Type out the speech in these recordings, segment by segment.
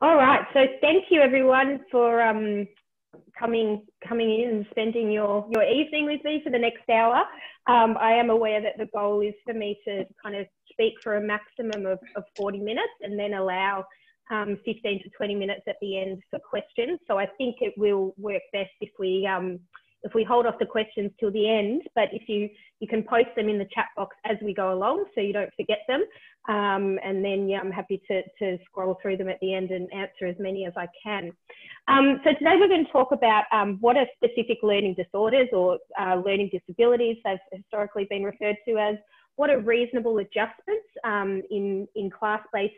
All right. So thank you everyone for um, coming coming in and spending your your evening with me for the next hour. Um, I am aware that the goal is for me to kind of speak for a maximum of, of 40 minutes and then allow um, 15 to 20 minutes at the end for questions. So I think it will work best if we um, if we hold off the questions till the end, but if you, you can post them in the chat box as we go along so you don't forget them. Um, and then yeah, I'm happy to, to scroll through them at the end and answer as many as I can. Um, so today we're going to talk about um, what are specific learning disorders or uh, learning disabilities they've historically been referred to as, what are reasonable adjustments um, in, in class-based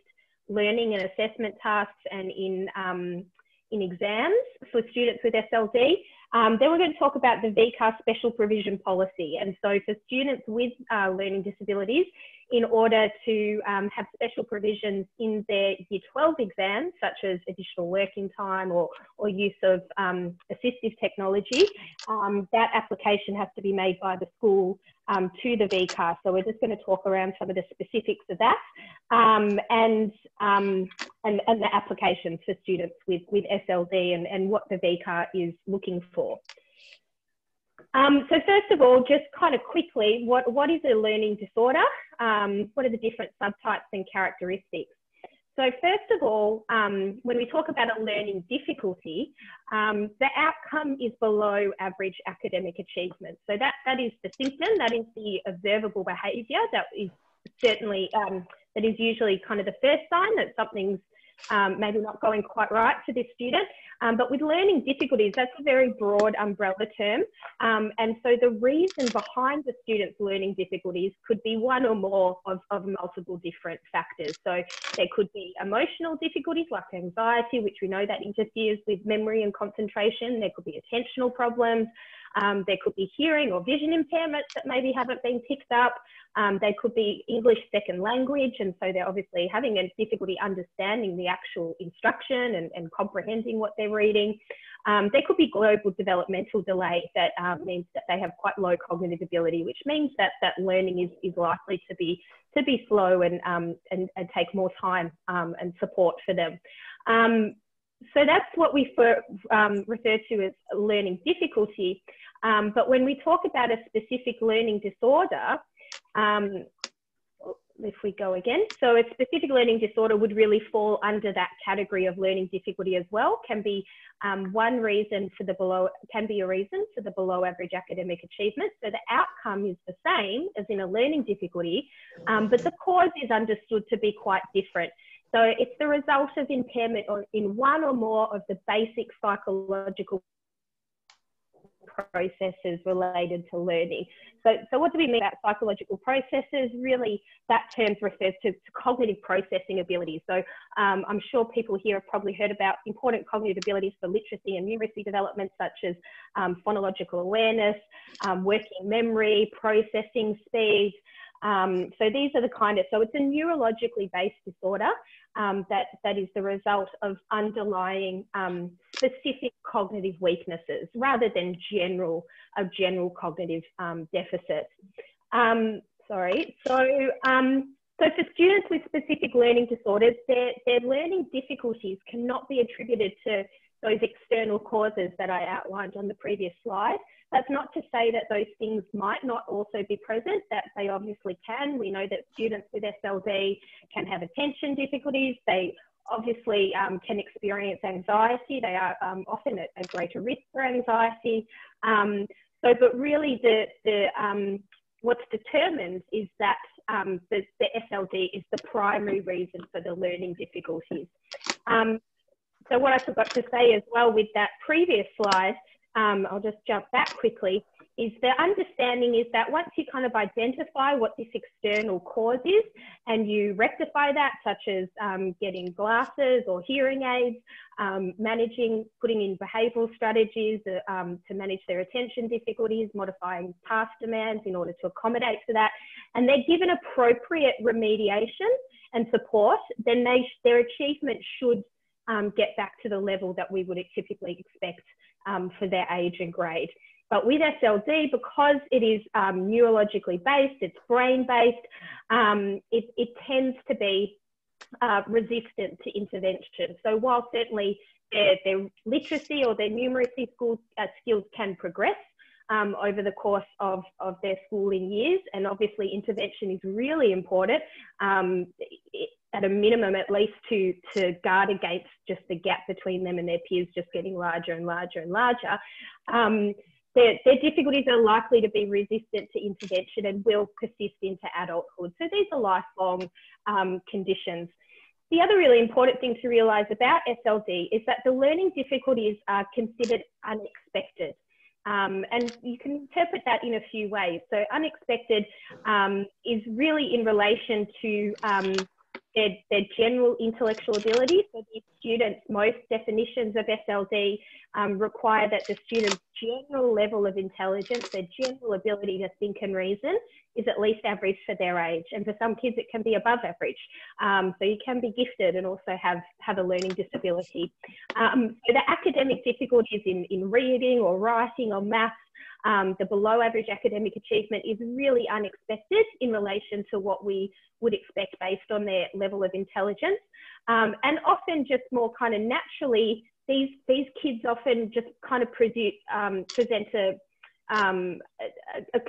learning and assessment tasks and in, um, in exams for students with SLD. Um, then we're going to talk about the VCAA special provision policy. And so for students with uh, learning disabilities, in order to um, have special provisions in their Year 12 exams, such as additional working time or, or use of um, assistive technology, um, that application has to be made by the school um, to the VCAA. So we're just going to talk around some of the specifics of that um, and, um, and, and the applications for students with, with SLD and, and what the VCAA is looking for. Um, so first of all, just kind of quickly, what, what is a learning disorder? Um, what are the different subtypes and characteristics? So first of all, um, when we talk about a learning difficulty, um, the outcome is below average academic achievement. So that, that is the symptom, that is the observable behaviour, that is certainly, um, that is usually kind of the first sign that something's um, maybe not going quite right for this student. Um, but with learning difficulties, that's a very broad umbrella term. Um, and so the reason behind the student's learning difficulties could be one or more of, of multiple different factors. So there could be emotional difficulties like anxiety, which we know that interferes with memory and concentration. There could be attentional problems. Um, there could be hearing or vision impairments that maybe haven't been picked up. Um, they could be English second language, and so they're obviously having a difficulty understanding the actual instruction and, and comprehending what they're reading. Um, there could be global developmental delay that um, means that they have quite low cognitive ability, which means that that learning is, is likely to be to be slow and um, and, and, take more time um, and support for them. So that's what we for, um, refer to as learning difficulty. Um, but when we talk about a specific learning disorder, um, if we go again, so a specific learning disorder would really fall under that category of learning difficulty as well. Can be um, one reason for the below, can be a reason for the below average academic achievement. So the outcome is the same as in a learning difficulty, um, but the cause is understood to be quite different. So it's the result of impairment in one or more of the basic psychological processes related to learning. So, so what do we mean about psychological processes? Really, that term refers to, to cognitive processing abilities. So um, I'm sure people here have probably heard about important cognitive abilities for literacy and numeracy development, such as um, phonological awareness, um, working memory, processing speed, um, so these are the kind of, so it's a neurologically based disorder um, that, that is the result of underlying um, specific cognitive weaknesses rather than general, of general cognitive um, deficits. Um, sorry, so, um, so for students with specific learning disorders, their, their learning difficulties cannot be attributed to those external causes that I outlined on the previous slide. That's not to say that those things might not also be present, that they obviously can. We know that students with SLD can have attention difficulties. They obviously um, can experience anxiety. They are um, often at a greater risk for anxiety. Um, so, but really the, the um, what's determined is that um, the, the, SLD is the primary reason for the learning difficulties. Um, so what I forgot to say as well with that previous slide um, I'll just jump back quickly, is the understanding is that once you kind of identify what this external cause is and you rectify that, such as um, getting glasses or hearing aids, um, managing, putting in behavioural strategies uh, um, to manage their attention difficulties, modifying task demands in order to accommodate for that, and they're given appropriate remediation and support, then they, their achievement should um, get back to the level that we would typically expect um, for their age and grade. But with SLD, because it is um, neurologically based, it's brain based, um, it, it, tends to be uh, resistant to intervention. So while certainly their, their literacy or their numeracy skills, uh, skills can progress um, over the course of, of their schooling years, and obviously intervention is really important, um, at a minimum at least to, to guard against just the gap between them and their peers just getting larger and larger and larger. Um, their, their, difficulties are likely to be resistant to intervention and will persist into adulthood. So these are lifelong um, conditions. The other really important thing to realise about SLD is that the learning difficulties are considered unexpected. Um, and you can interpret that in a few ways. So unexpected um, is really in relation to um, their, their general intellectual ability. So these students, most definitions of SLD um, require that the student's general level of intelligence, their general ability to think and reason is at least average for their age. And for some kids, it can be above average. Um, so you can be gifted and also have, have a learning disability. Um, so the academic difficulties in, in reading or writing or maths um, the below average academic achievement is really unexpected in relation to what we would expect based on their level of intelligence. Um, and often just more kind of naturally, these, these kids often just kind of present, um, present a, um,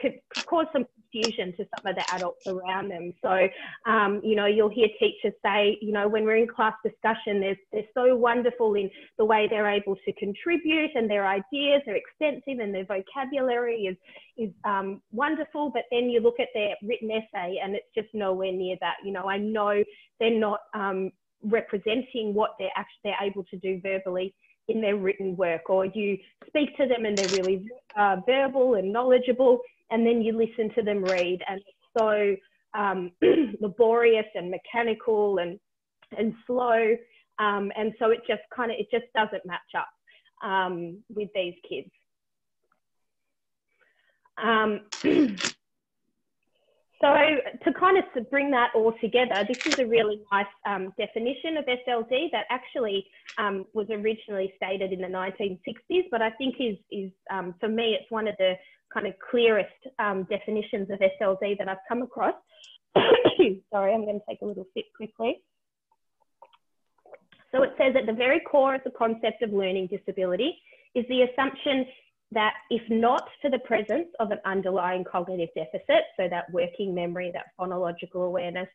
could cause some confusion to some of the adults around them. So, um, you know, you'll hear teachers say, you know, when we're in class discussion, they're, they're so wonderful in the way they're able to contribute and their ideas are extensive and their vocabulary is, is um, wonderful. But then you look at their written essay and it's just nowhere near that. You know, I know they're not um, representing what they're actually they're able to do verbally in their written work, or you speak to them and they're really uh, verbal and knowledgeable, and then you listen to them read, and it's so um, laborious and mechanical and and slow, um, and so it just kind of it just doesn't match up um, with these kids. So to kind of bring that all together, this is a really nice um, definition of SLD that actually um, was originally stated in the 1960s, but I think is, is um, for me, it's one of the kind of clearest um, definitions of SLD that I've come across. Sorry, I'm going to take a little sip quickly. So it says at the very core of the concept of learning disability is the assumption that if not for the presence of an underlying cognitive deficit, so that working memory, that phonological awareness,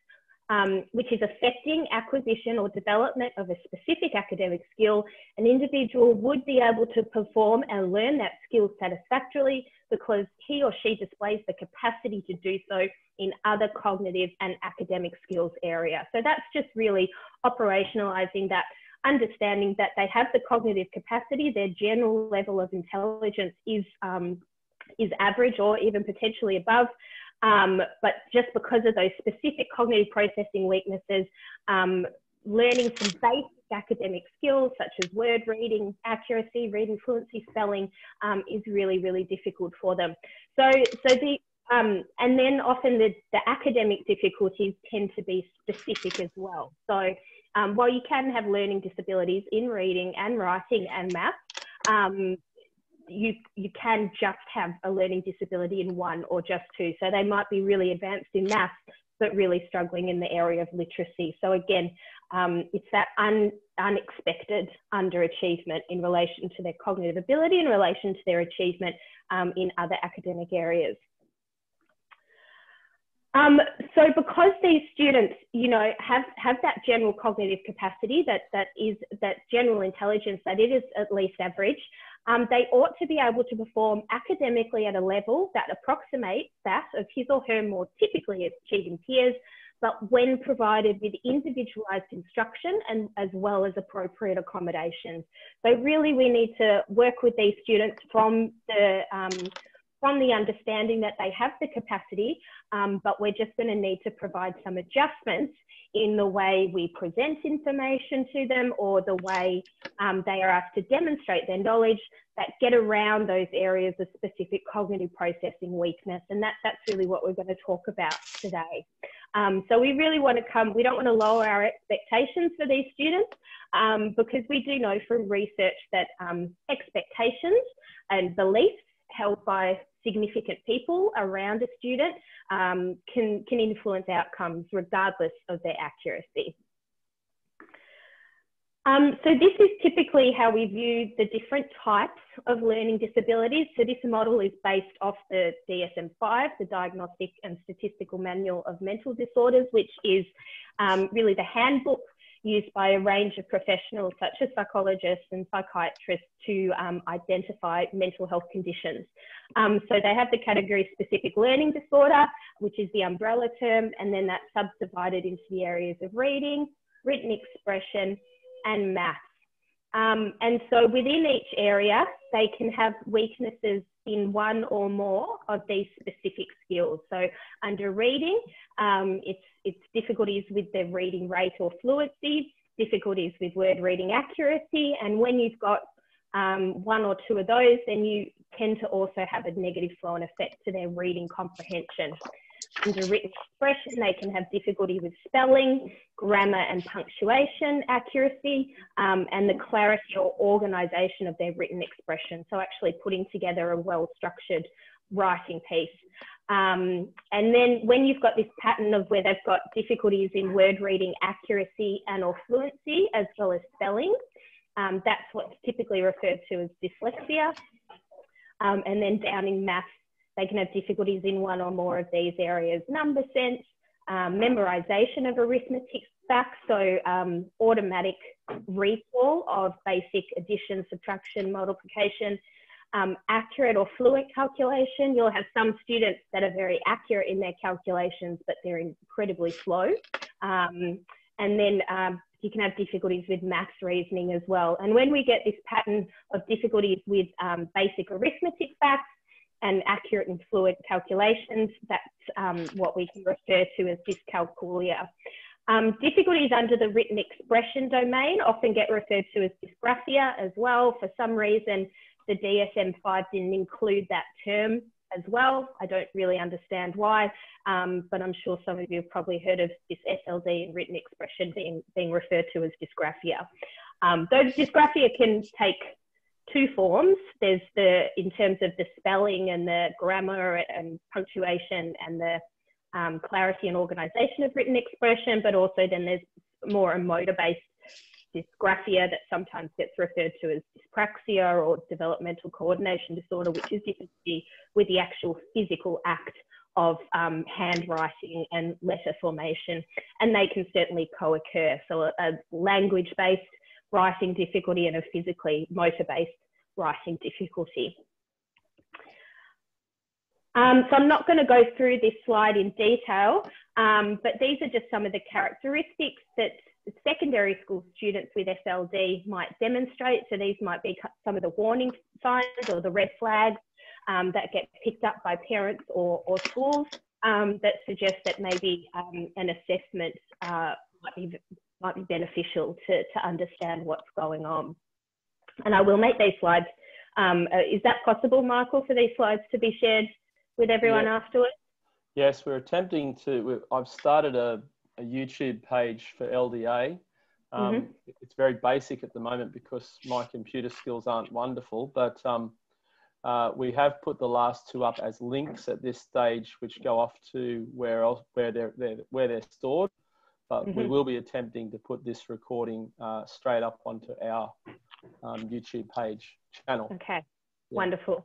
um, which is affecting acquisition or development of a specific academic skill, an individual would be able to perform and learn that skill satisfactorily because he or she displays the capacity to do so in other cognitive and academic skills area. So that's just really operationalizing that understanding that they have the cognitive capacity, their general level of intelligence is, um, is average or even potentially above. Um, but just because of those specific cognitive processing weaknesses, um, learning some basic academic skills such as word reading, accuracy, reading fluency, spelling um, is really, really difficult for them. So, so the, um, and then often the, the academic difficulties tend to be specific as well. So um, while you can have learning disabilities in reading and writing and math, um, you, you can just have a learning disability in one or just two. So they might be really advanced in math, but really struggling in the area of literacy. So again, um, it's that un, unexpected underachievement in relation to their cognitive ability in relation to their achievement um, in other academic areas. Um, so because these students, you know, have, have that general cognitive capacity, that, that is that general intelligence, that it is at least average, um, they ought to be able to perform academically at a level that approximates that of his or her more typically achieving peers, but when provided with individualized instruction and as well as appropriate accommodations. So really we need to work with these students from the um, from the understanding that they have the capacity, um, but we're just going to need to provide some adjustments in the way we present information to them or the way um, they are asked to demonstrate their knowledge that get around those areas of specific cognitive processing weakness. And that, that's really what we're going to talk about today. Um, so we really want to come, we don't want to lower our expectations for these students um, because we do know from research that um, expectations and beliefs held by significant people around a student um, can, can influence outcomes regardless of their accuracy. Um, so this is typically how we view the different types of learning disabilities. So this model is based off the DSM-5, the Diagnostic and Statistical Manual of Mental Disorders, which is um, really the handbook used by a range of professionals such as psychologists and psychiatrists to um, identify mental health conditions. Um, so they have the category specific learning disorder, which is the umbrella term, and then that's subdivided into the areas of reading, written expression, and maths. Um, and so within each area, they can have weaknesses in one or more of these specific skills. So under reading, um, it's, it's difficulties with the reading rate or fluency, difficulties with word reading accuracy. And when you've got um, one or two of those, then you tend to also have a negative flow and effect to their reading comprehension. Under written expression, they can have difficulty with spelling, grammar and punctuation accuracy, um, and the clarity or organisation of their written expression. So actually putting together a well-structured writing piece. Um, and then when you've got this pattern of where they've got difficulties in word reading accuracy and or fluency, as well as spelling, um, that's what's typically referred to as dyslexia. Um, and then down in maths, they can have difficulties in one or more of these areas, number sense, um, memorization of arithmetic facts, so um, automatic recall of basic addition, subtraction, multiplication, um, accurate or fluent calculation. You'll have some students that are very accurate in their calculations, but they're incredibly slow. Um, and then um, you can have difficulties with maths reasoning as well. And when we get this pattern of difficulties with um, basic arithmetic facts, and accurate and fluid calculations. That's um, what we can refer to as dyscalculia. Um, difficulties under the written expression domain often get referred to as dysgraphia as well. For some reason, the DSM-5 didn't include that term as well. I don't really understand why, um, but I'm sure some of you have probably heard of this SLD and written expression being, being referred to as dysgraphia. Um, though dysgraphia can take two forms. There's the, in terms of the spelling and the grammar and punctuation and the um, clarity and organization of written expression, but also then there's more a motor based dysgraphia that sometimes gets referred to as dyspraxia or developmental coordination disorder, which is difficulty with the actual physical act of um, handwriting and letter formation. And they can certainly co occur. So, a, a language based writing difficulty and a physically motor based writing difficulty. Um, so I'm not going to go through this slide in detail, um, but these are just some of the characteristics that secondary school students with SLD might demonstrate. So these might be some of the warning signs or the red flags um, that get picked up by parents or, or schools um, that suggest that maybe um, an assessment uh, might, be, might be beneficial to, to understand what's going on. And I will make these slides. Um, uh, is that possible, Michael, for these slides to be shared with everyone yeah. afterwards? Yes, we're attempting to. I've started a, a YouTube page for LDA. Um, mm -hmm. It's very basic at the moment because my computer skills aren't wonderful, but um, uh, we have put the last two up as links at this stage, which go off to where else, where they're, they're where they're stored. But mm -hmm. we mm-hmm. will be attempting to put this recording uh, straight up onto our um, YouTube page channel. Okay, yeah. wonderful.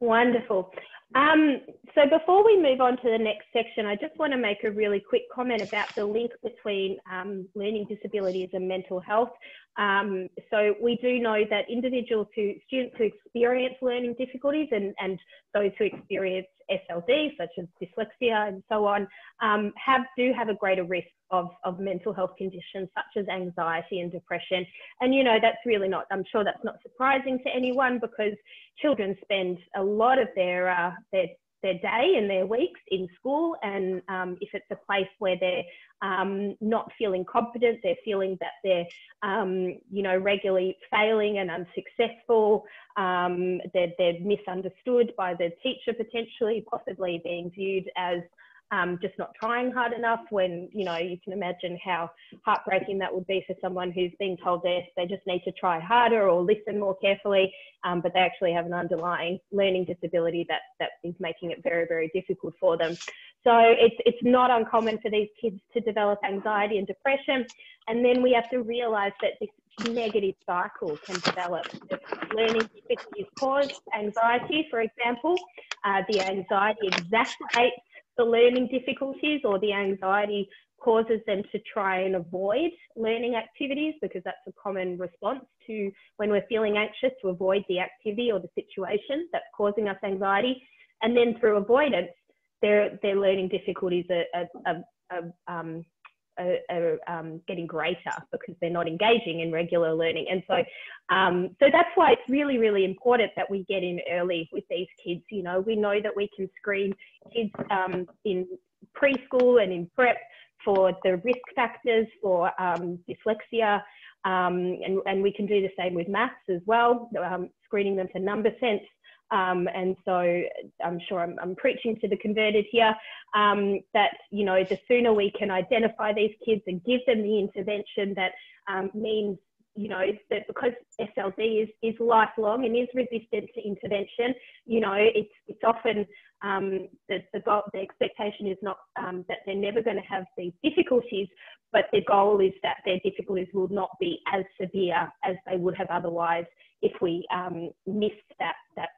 Wonderful. Um, so before we move on to the next section, I just want to make a really quick comment about the link between um, learning disabilities and mental health. Um, so we do know that individuals who, students who experience learning difficulties and, and those who experience SLD, such as dyslexia and so on, um, have do have a greater risk of, of mental health conditions such as anxiety and depression. And, you know, that's really not, I'm sure that's not surprising to anyone because children spend a lot of their, uh, their, their day and their weeks in school. And um, if it's a place where they're um, not feeling competent, they're feeling that they're, um, you know, regularly failing and unsuccessful, um, they're, they're misunderstood by the teacher potentially, possibly being viewed as um, just not trying hard enough when, you know, you can imagine how heartbreaking that would be for someone who's being told they, they just need to try harder or listen more carefully, um, but they actually have an underlying learning disability that, that is making it very, very difficult for them. So it's, it's not uncommon for these kids to develop anxiety and depression. And then we have to realize that this negative cycle can develop. If learning difficulties cause anxiety, for example. Uh, the anxiety exacerbates the learning difficulties or the anxiety causes them to try and avoid learning activities because that's a common response to when we're feeling anxious to avoid the activity or the situation that's causing us anxiety. And then through avoidance, their, their learning difficulties are, are, are, um, are, are um, getting greater because they're not engaging in regular learning. And so, um, so that's why it's really, really important that we get in early with these kids. You know, we know that we can screen kids um, in preschool and in prep for the risk factors for um, dyslexia. Um, and, and we can do the same with maths as well, um, screening them for number sense. Um, and so I'm sure I'm, I'm, preaching to the converted here um, that, you know, the sooner we can identify these kids and give them the intervention that um, means you know, that because SLD is, is lifelong and is resistant to intervention, you know, it's, it's often um, the, the, goal, the expectation is not um, that they're never going to have these difficulties, but the goal is that their difficulties will not be as severe as they would have otherwise if we um, missed that, that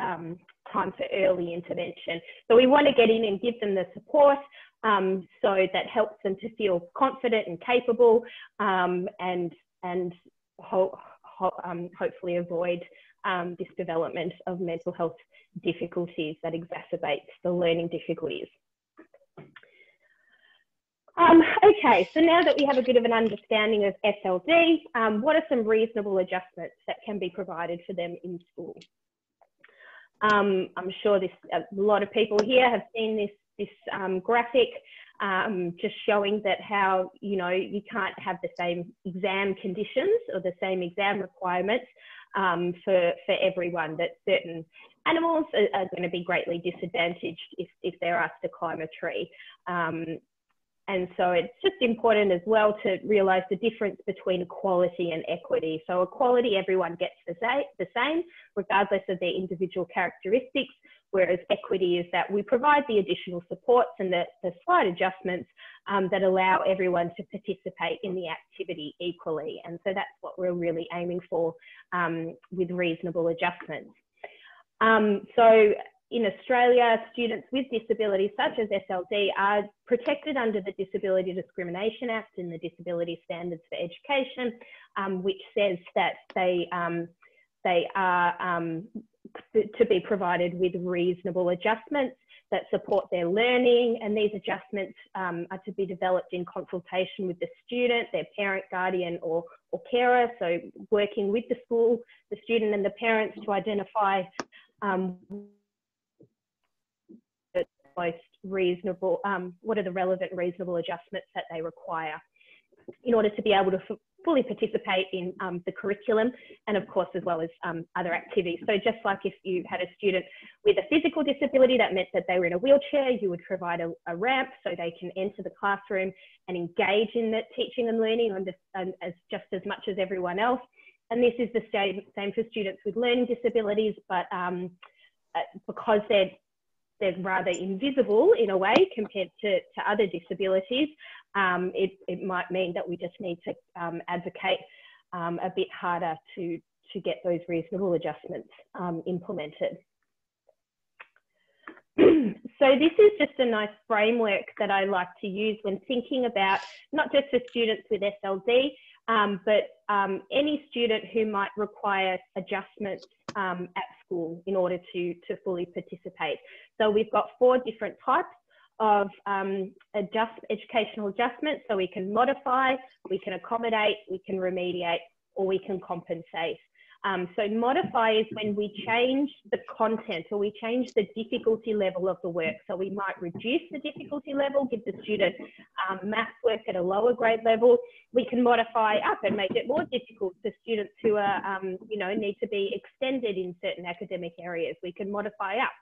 um, time for early intervention. So we want to get in and give them the support um, so that helps them to feel confident and capable um, and and ho ho um, hopefully avoid um, this development of mental health difficulties that exacerbates the learning difficulties. Um, okay, so now that we have a bit of an understanding of SLD, um, what are some reasonable adjustments that can be provided for them in school? Um, I'm sure this, a lot of people here have seen this, this um, graphic um, just showing that how, you know, you can't have the same exam conditions or the same exam requirements um, for, for everyone, that certain animals are, are, going to be greatly disadvantaged if, if they're asked to climb a tree. And so it's just important as well to realise the difference between equality and equity. So equality, everyone gets the, the same, regardless of their individual characteristics, whereas equity is that we provide the additional supports and the, the slight adjustments um, that allow everyone to participate in the activity equally. And so that's what we're really aiming for um, with reasonable adjustments. Um, so in Australia, students with disabilities such as SLD are protected under the Disability Discrimination Act and the Disability Standards for Education, um, which says that they, um, they are um, to be provided with reasonable adjustments that support their learning and these adjustments um, are to be developed in consultation with the student, their parent, guardian or, or carer. So working with the school, the student and the parents to identify um, most reasonable, um, what are the relevant reasonable adjustments that they require in order to be able to fully participate in um, the curriculum and of course as well as um, other activities. So just like if you had a student with a physical disability that meant that they were in a wheelchair, you would provide a, a ramp so they can enter the classroom and engage in the teaching and learning on as just as much as everyone else. And this is the same, same for students with learning disabilities, but um, uh, because they're they're rather invisible in a way compared to, to other disabilities, um, it, it might mean that we just need to um, advocate um, a bit harder to, to get those reasonable adjustments um, implemented. so this is just a nice framework that I like to use when thinking about not just for students with SLD, um, but um, any student who might require adjustments um, at school in order to, to fully participate. So we've got four different types of um, adjust, educational adjustments. So we can modify, we can accommodate, we can remediate, or we can compensate. Um, so modify is when we change the content or we change the difficulty level of the work. So we might reduce the difficulty level, give the student um, math work at a lower grade level. We can modify up and make it more difficult for students who are, um, you know, need to be extended in certain academic areas. We can modify up.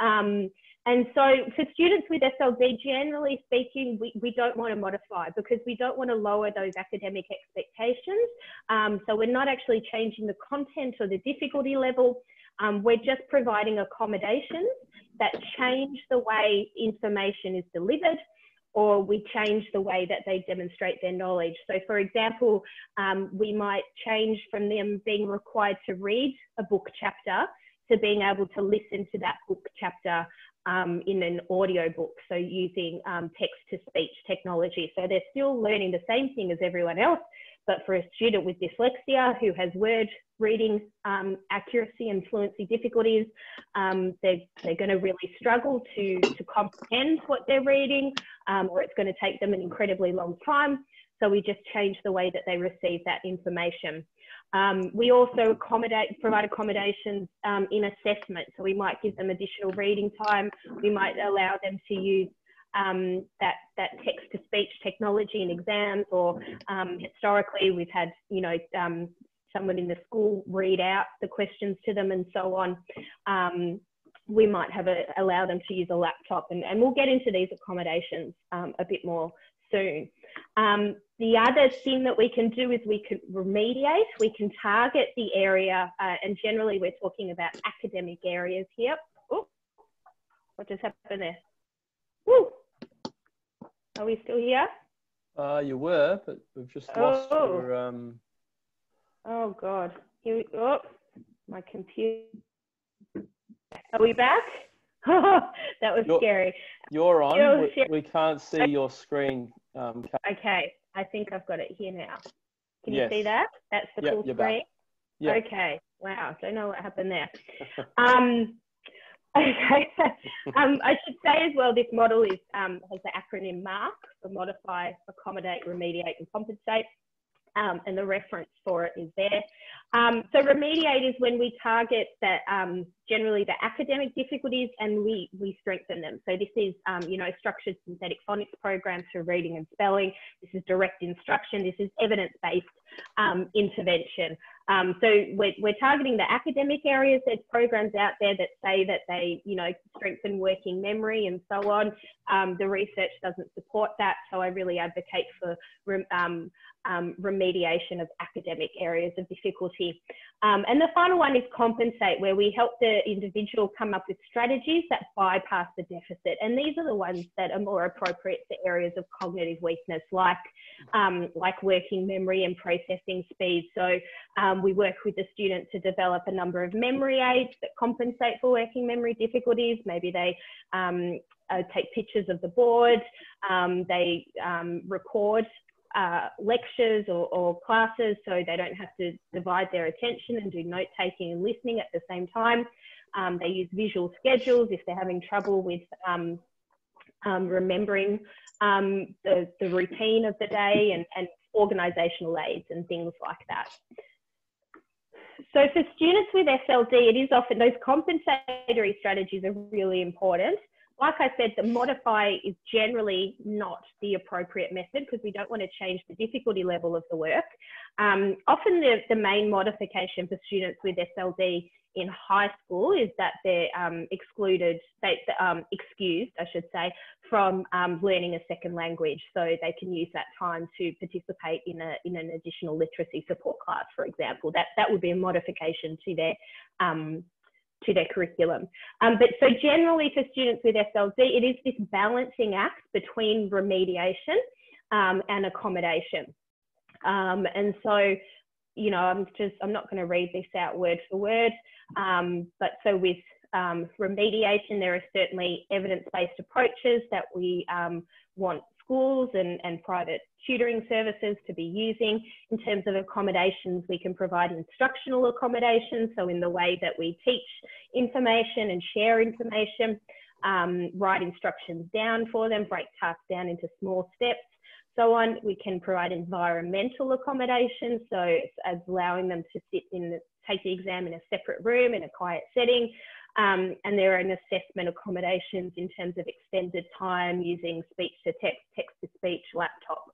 Um, and so for students with SLD, generally speaking, we, we don't want to modify because we don't want to lower those academic expectations. Um, so we're not actually changing the content or the difficulty level. Um, we're just providing accommodations that change the way information is delivered or we change the way that they demonstrate their knowledge. So for example, um, we might change from them being required to read a book chapter to being able to listen to that book chapter um, in an audio book, so using um, text to speech technology. So they're still learning the same thing as everyone else, but for a student with dyslexia who has word reading um, accuracy and fluency difficulties, um, they're, they're going to really struggle to, to comprehend what they're reading, um, or it's going to take them an incredibly long time. So we just change the way that they receive that information. Um, we also accommodate, provide accommodations um, in assessment. So we might give them additional reading time. We might allow them to use um, that, that text to speech technology in exams or um, historically we've had, you know, um, someone in the school read out the questions to them and so on. Um, we might have a, allow them to use a laptop and, and we'll get into these accommodations a bit more soon. Um, the other thing that we can do is we can remediate, we can target the area, uh, and generally we're talking about academic areas here. Oh, what just happened there? Woo! Are we still here? Uh, you were, but we've just lost oh. your. Um... Oh God! Here we go. Oh, my computer. Are we back? that was you're, scary. You're on. we, we, can't see your screen. Um, okay, I think I've got it here now. Can yes. you see that? That's the yep, cool screen. Yep. Okay. Wow. Don't know what happened there. um, okay. um, I should say as well, this model is um, has the acronym MARC for modify, accommodate, remediate, and compensate um, and the reference for it is there. Um, so remediate is when we target that um, generally the academic difficulties and we, we strengthen them. So this is, um, you know, structured synthetic phonics programs for reading and spelling. This is direct instruction. This is evidence-based um, intervention. Um, so we're, we're targeting the academic areas. There's programs out there that say that they, you know, strengthen working memory and so on. the research doesn't support that. So I really advocate for um, remediation of academic areas of difficulty. Um, and the final one is compensate, where we help the individual come up with strategies that bypass the deficit. And these are the ones that are more appropriate for areas of cognitive weakness, like, um, like working memory and processing speed. So um, we work with the student to develop a number of memory aids that compensate for working memory difficulties. Maybe they um, uh, take pictures of the board, um, they um, record uh, lectures or, or, classes so they don't have to divide their attention and do note taking and listening at the same time. Um, they use visual schedules if they're having trouble with um, um, remembering um, the, the routine of the day and, and organisational aids and things like that. So for students with SLD, it is often those compensatory strategies are really important like I said, the modify is generally not the appropriate method because we don't want to change the difficulty level of the work. Um, often the, the main modification for students with SLD in high school is that they're um, excluded, they, um, excused, I should say, from um, learning a second language. So they can use that time to participate in, a, in an additional literacy support class, for example. That, that would be a modification to their um, to their curriculum. Um, but so generally for students with SLD, it is this balancing act between remediation um, and accommodation. Um, and so, you know, I'm just, I'm not going to read this out word for word, um, but so with um, remediation, there are certainly evidence-based approaches that we um, want schools and, and private tutoring services to be using. In terms of accommodations, we can provide instructional accommodations, so in the way that we teach information and share information, um, write instructions down for them, break tasks down into small steps, so on. We can provide environmental accommodations, so as allowing them to sit in, take the exam in a separate room in a quiet setting. Um, and there are an assessment accommodations in terms of extended time using speech to text, text to speech, laptop,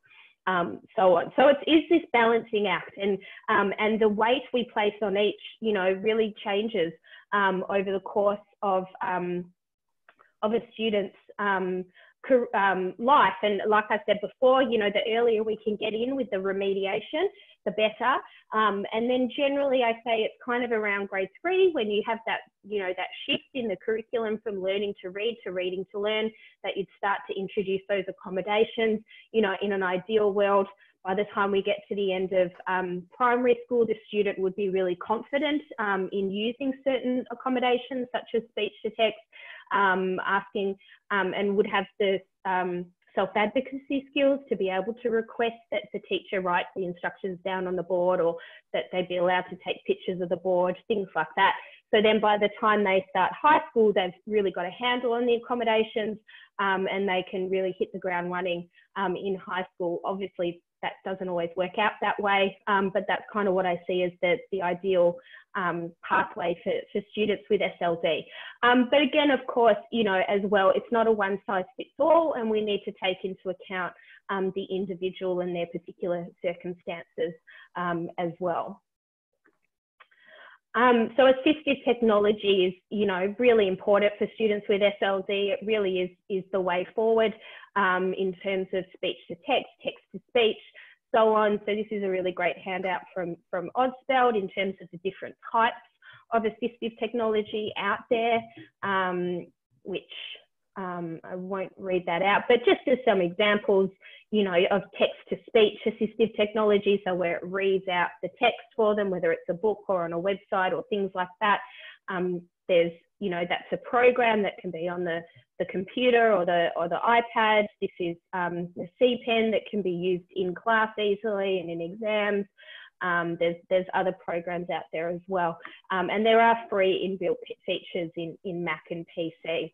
um, so on. So it is this balancing act, and um, and the weight we place on each, you know, really changes um, over the course of um, of a student's um, life. And like I said before, you know, the earlier we can get in with the remediation, the better. Um, and then generally, I say it's kind of around grade three when you have that, you know, that shift in the curriculum from learning to read to reading to learn, that you'd start to introduce those accommodations. You know, in an ideal world, by the time we get to the end of um, primary school, the student would be really confident um, in using certain accommodations such as speech to text, um, asking um, and would have the um, self-advocacy skills to be able to request that the teacher write the instructions down on the board or that they be allowed to take pictures of the board, things like that. So then by the time they start high school, they've really got a handle on the accommodations um, and they can really hit the ground running um, in high school. Obviously, that doesn't always work out that way, um, but that's kind of what I see as the, the ideal um, pathway for, for students with SLD. Um, but again, of course, you know, as well, it's not a one size fits all, and we need to take into account um, the individual and their particular circumstances um, as well. Um, so assistive technology is, you know, really important for students with SLD. It really is, is the way forward um, in terms of speech to text, text to speech, so on. So this is a really great handout from, from AUSPELD in terms of the different types of assistive technology out there, um, which um, I won't read that out, but just as some examples, you know, of text to speech assistive technology. So where it reads out the text for them, whether it's a book or on a website or things like that. Um, there's, you know, that's a program that can be on the, the computer or the, or the iPad. This is um, the C-Pen that can be used in class easily and in exams. Um, there's, there's other programs out there as well. Um, and there are free inbuilt features in, in Mac and PC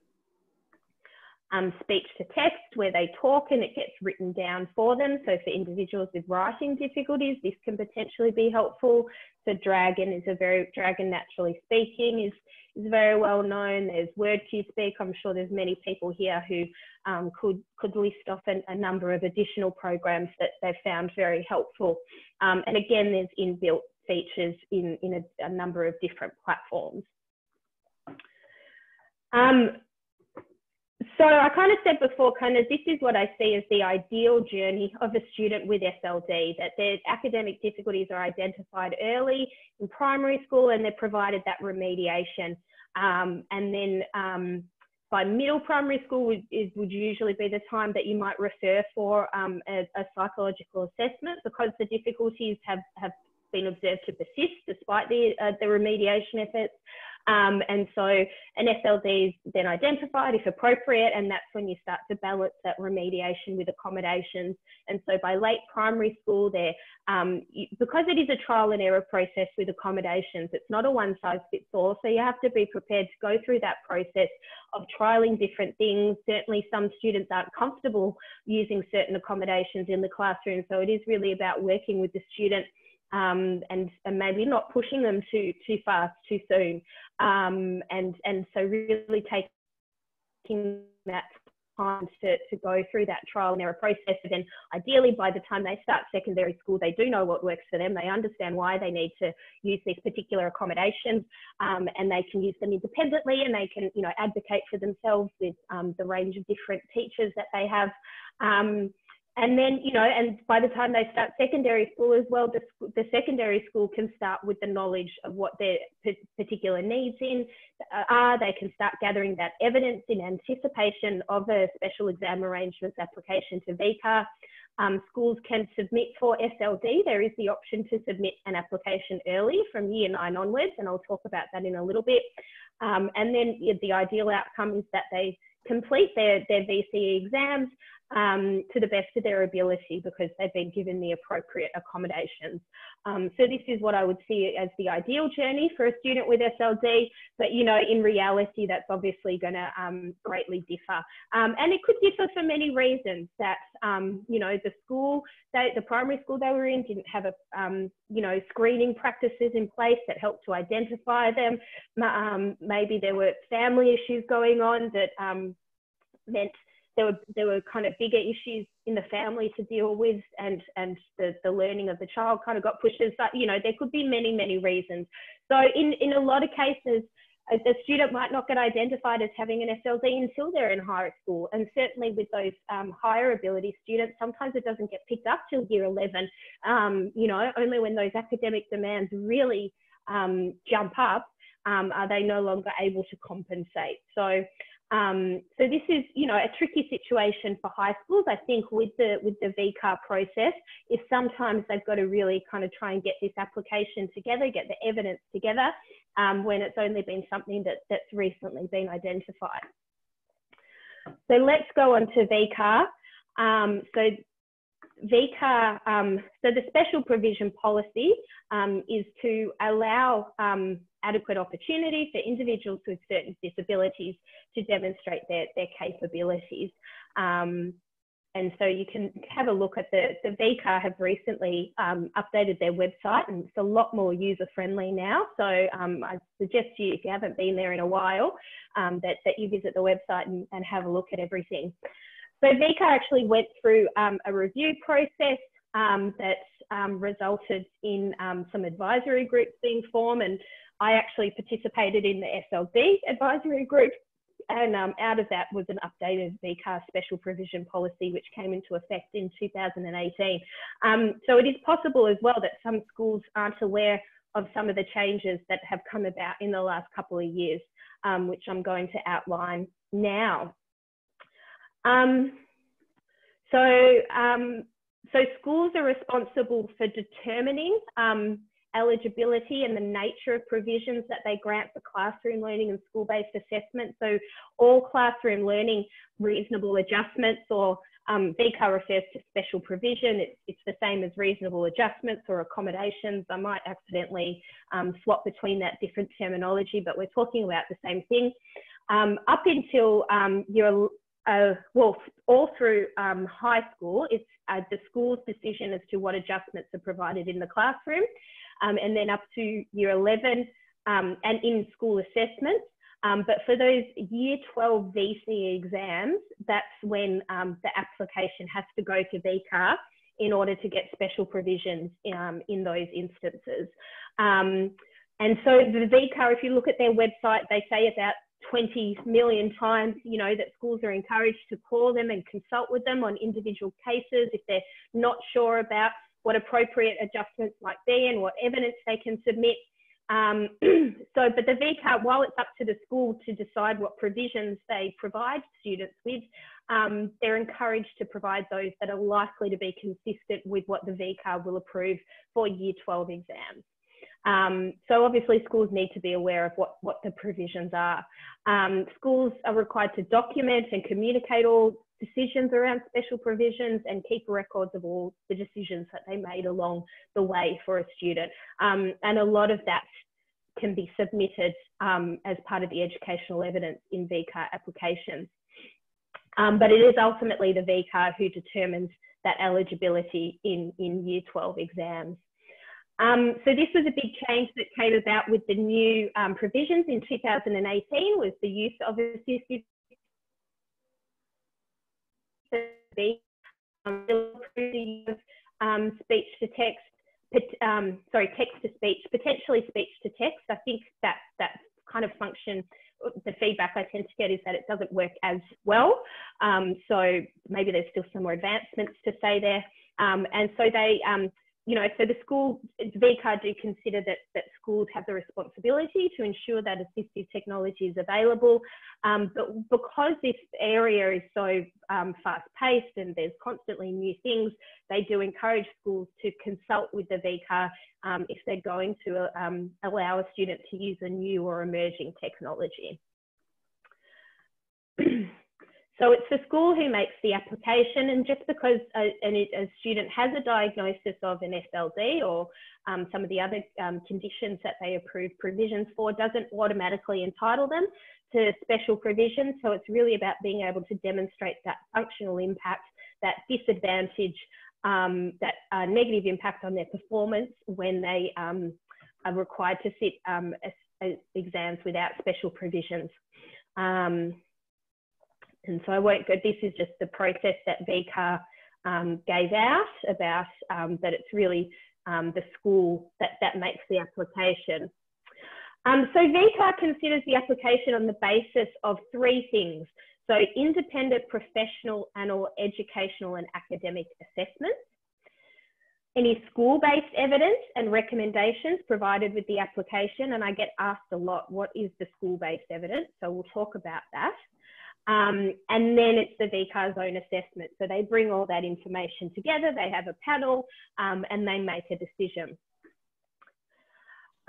um, speech to text where they talk and it gets written down for them. So for individuals with writing difficulties, this can potentially be helpful. So Dragon is a very, Dragon Naturally Speaking is, is very well known. There's Word to Speak. I'm sure there's many people here who um, could, could list off an, a number of additional programs that they've found very helpful. Um, and again, there's inbuilt features in, in a, a number of different platforms. Um, so I kind of said before, kind of this is what I see as the ideal journey of a student with SLD, that their academic difficulties are identified early in primary school and they're provided that remediation. Um, and then um, by middle primary school would, is, would usually be the time that you might refer for um, a, a, psychological assessment because the difficulties have, have been observed to persist despite the, uh, the remediation efforts. Um, and so an SLD is then identified if appropriate, and that's when you start to balance that remediation with accommodations. And so by late primary school, there, um, because it is a trial and error process with accommodations, it's not a one size fits all. So you have to be prepared to go through that process of trialing different things. Certainly, some students aren't comfortable using certain accommodations in the classroom. So it is really about working with the student um, and, and maybe not pushing them too too fast too soon. Um, and and so really taking that time to, to go through that trial and error process. And then ideally by the time they start secondary school they do know what works for them. They understand why they need to use these particular accommodations um, and they can use them independently and they can you know advocate for themselves with um, the range of different teachers that they have. Um, and then you know and by the time they start secondary school as well the, the secondary school can start with the knowledge of what their particular needs in uh, are they can start gathering that evidence in anticipation of a special exam arrangements application to VCAA um, schools can submit for SLD. There is the option to submit an application early from year nine onwards, and I'll talk about that in a little bit. Um, and then the ideal outcome is that they complete their, their VCE exams um, to the best of their ability because they've been given the appropriate accommodations. Um, so this is what I would see as the ideal journey for a student with SLD, but you know, in reality, that's obviously going to um, greatly differ. Um, and it could differ for many reasons that, um, you know, the school, they, the primary school they were in didn't have a, um, you know, screening practices in place that helped to identify them. maybe there were family issues going on that meant there were there were kind of bigger issues in the family to deal with and and the, the learning of the child kind of got pushed aside you know there could be many many reasons so in in a lot of cases the student might not get identified as having an SLD until they're in higher school. And certainly with those um, higher ability students, sometimes it doesn't get picked up till year 11, um, you know, only when those academic demands really um, jump up um, are they no longer able to compensate. So um, so this is, you know, a tricky situation for high schools. I think with the with the VCAA process, is sometimes they've got to really kind of try and get this application together, get the evidence together, um, when it's only been something that that's recently been identified. So let's go on to VCAA. Um, so VCAA, um, so the special provision policy um, is to allow um, adequate opportunity for individuals with certain disabilities to demonstrate their, their capabilities. Um, and so you can have a look at the, the VCAA have recently um, updated their website and it's a lot more user friendly now. So um, I suggest you, if you haven't been there in a while, that, that you visit the website and, and have a look at everything. So VCAA actually went through um, a review process um, that um, resulted in some advisory groups being formed and I actually participated in the SLD advisory group and um, out of that was an updated VCAA special provision policy, which came into effect in 2018. Um, so it is possible as well that some schools aren't aware of some of the changes that have come about in the last couple of years, um, which I'm going to outline now. Um, so, um, so schools are responsible for determining um, eligibility and the nature of provisions that they grant for classroom learning and school-based assessment. So all classroom learning reasonable adjustments or um, VCAA refers to special provision. It's, it's, the same as reasonable adjustments or accommodations. I might accidentally um, swap between that different terminology, but we're talking about the same thing. Um, up until um, your, uh, well, all through um, high school, it's uh, the school's decision as to what adjustments are provided in the classroom um, and then up to year 11 um, and in school assessments. Um, but for those year 12 VCE exams, that's when um, the application has to go to VCAA in order to get special provisions um, in those instances. And so the VCAA, if you look at their website, they say about 20 million times, you know, that schools are encouraged to call them and consult with them on individual cases if they're not sure about what appropriate adjustments might be and what evidence they can submit. Um, so, but the VCAA, while it's up to the school to decide what provisions they provide students with, um, they're encouraged to provide those that are likely to be consistent with what the VCAA will approve for Year 12 exams. Um, so obviously schools need to be aware of what, what the provisions are. Um, schools are required to document and communicate all decisions around special provisions and keep records of all the decisions that they made along the way for a student. Um, and a lot of that can be submitted um, as part of the educational evidence in VCAA applications. Um, but it is ultimately the VCAA who determines that eligibility in, in year 12 exams. Um, so this was a big change that came about with the new um, provisions in 2018 was the use of assistive um, speech to text, um, sorry, text to speech, potentially speech to text. I think that that kind of function, the feedback I tend to get is that it doesn't work as well. Um, so maybe there's still some more advancements to say there. Um, and so they you know, so the school, VCAA do consider that, that schools have the responsibility to ensure that assistive technology is available. Um, but because this area is so um, fast paced and there's constantly new things, they do encourage schools to consult with the VCAA um, if they're going to um, allow a student to use a new or emerging technology. So it's the school who makes the application, and just because a, a student has a diagnosis of an SLD or um, some of the other um, conditions that they approve provisions for doesn't automatically entitle them to special provisions. So it's really about being able to demonstrate that functional impact, that disadvantage, um, that uh, negative impact on their performance when they um, are required to sit um, exams without special provisions. Um, and so I won't go, this is just the process that VCAA um, gave out about um, that it's really um, the school that, that makes the application. Um, so VCAA considers the application on the basis of three things. So independent professional and or educational and academic assessments, any school-based evidence and recommendations provided with the application. And I get asked a lot, what is the school-based evidence? So we'll talk about that. Um, and then it's the VCAA's zone assessment. So they bring all that information together, they have a panel, um, and they make a decision.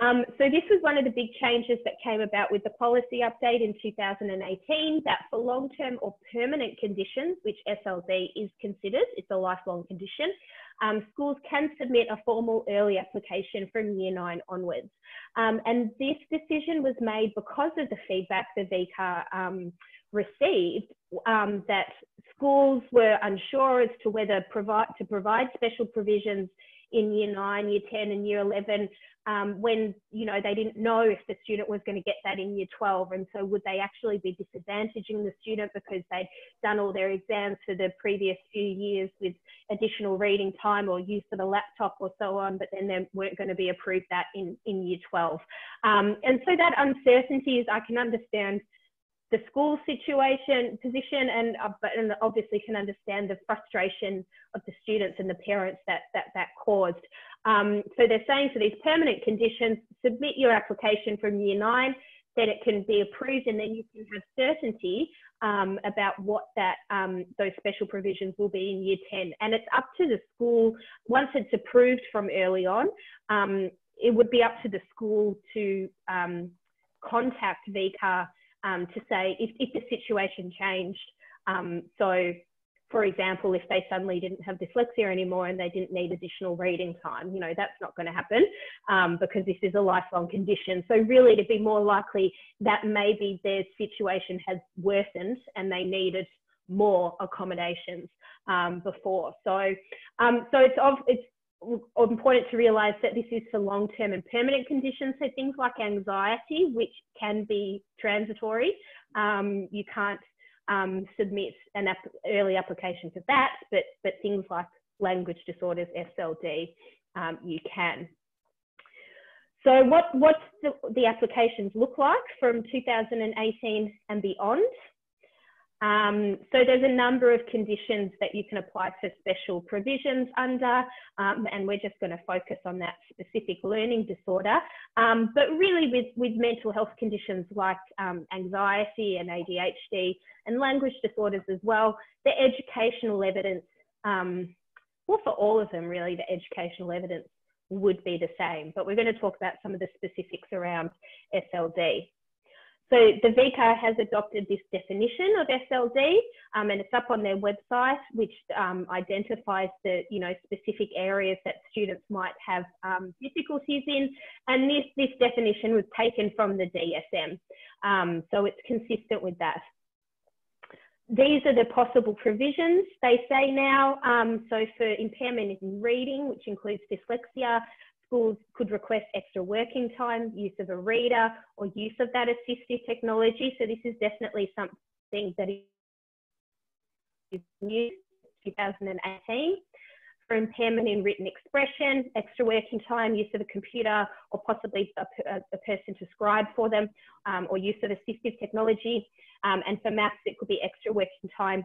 Um, so this was one of the big changes that came about with the policy update in 2018 that for long-term or permanent conditions, which SLD is considered, it's a lifelong condition, um, schools can submit a formal early application from year nine onwards. Um, and this decision was made because of the feedback the VCAA um, received um, that schools were unsure as to whether provide, to provide special provisions in year nine, year 10 and year 11 um, when, you know, they didn't know if the student was going to get that in year 12. And so would they actually be disadvantaging the student because they'd done all their exams for the previous few years with additional reading time or use of a laptop or so on, but then they weren't going to be approved that in, in year 12. Um, and so that uncertainty is, I can understand the school situation position and, uh, and obviously can understand the frustration of the students and the parents that that, that caused. Um, so they're saying for these permanent conditions, submit your application from year nine, then it can be approved and then you can have certainty um, about what that um, those special provisions will be in year 10. And it's up to the school, once it's approved from early on, um, it would be up to the school to um, contact VCAA um, to say if, if the situation changed. Um, so, for example, if they suddenly didn't have dyslexia anymore and they didn't need additional reading time, you know, that's not going to happen um, because this is a lifelong condition. So, really, to be more likely that maybe their situation has worsened and they needed more accommodations um, before. So, um, so it's of it's important to realize that this is for long-term and permanent conditions. So things like anxiety, which can be transitory, um, you can't um, submit an ap early application for that, but, but things like language disorders, SLD, um, you can. So what, what's the, the applications look like from 2018 and beyond? Um, so there's a number of conditions that you can apply for special provisions under, um, and we're just going to focus on that specific learning disorder. Um, but really with, with mental health conditions like um, anxiety and ADHD and language disorders as well, the educational evidence, um, well for all of them really, the educational evidence would be the same. But we're going to talk about some of the specifics around SLD. So the VCAA has adopted this definition of SLD um, and it's up on their website, which um, identifies the you know specific areas that students might have um, difficulties in. And this, this definition was taken from the DSM. Um, so it's consistent with that. These are the possible provisions, they say now. Um, so for impairment in reading, which includes dyslexia, schools could request extra working time, use of a reader, or use of that assistive technology. So this is definitely something that is new 2018. For impairment in written expression, extra working time, use of a computer, or possibly a, a person to scribe for them, um, or use of assistive technology. Um, and for maths, it could be extra working time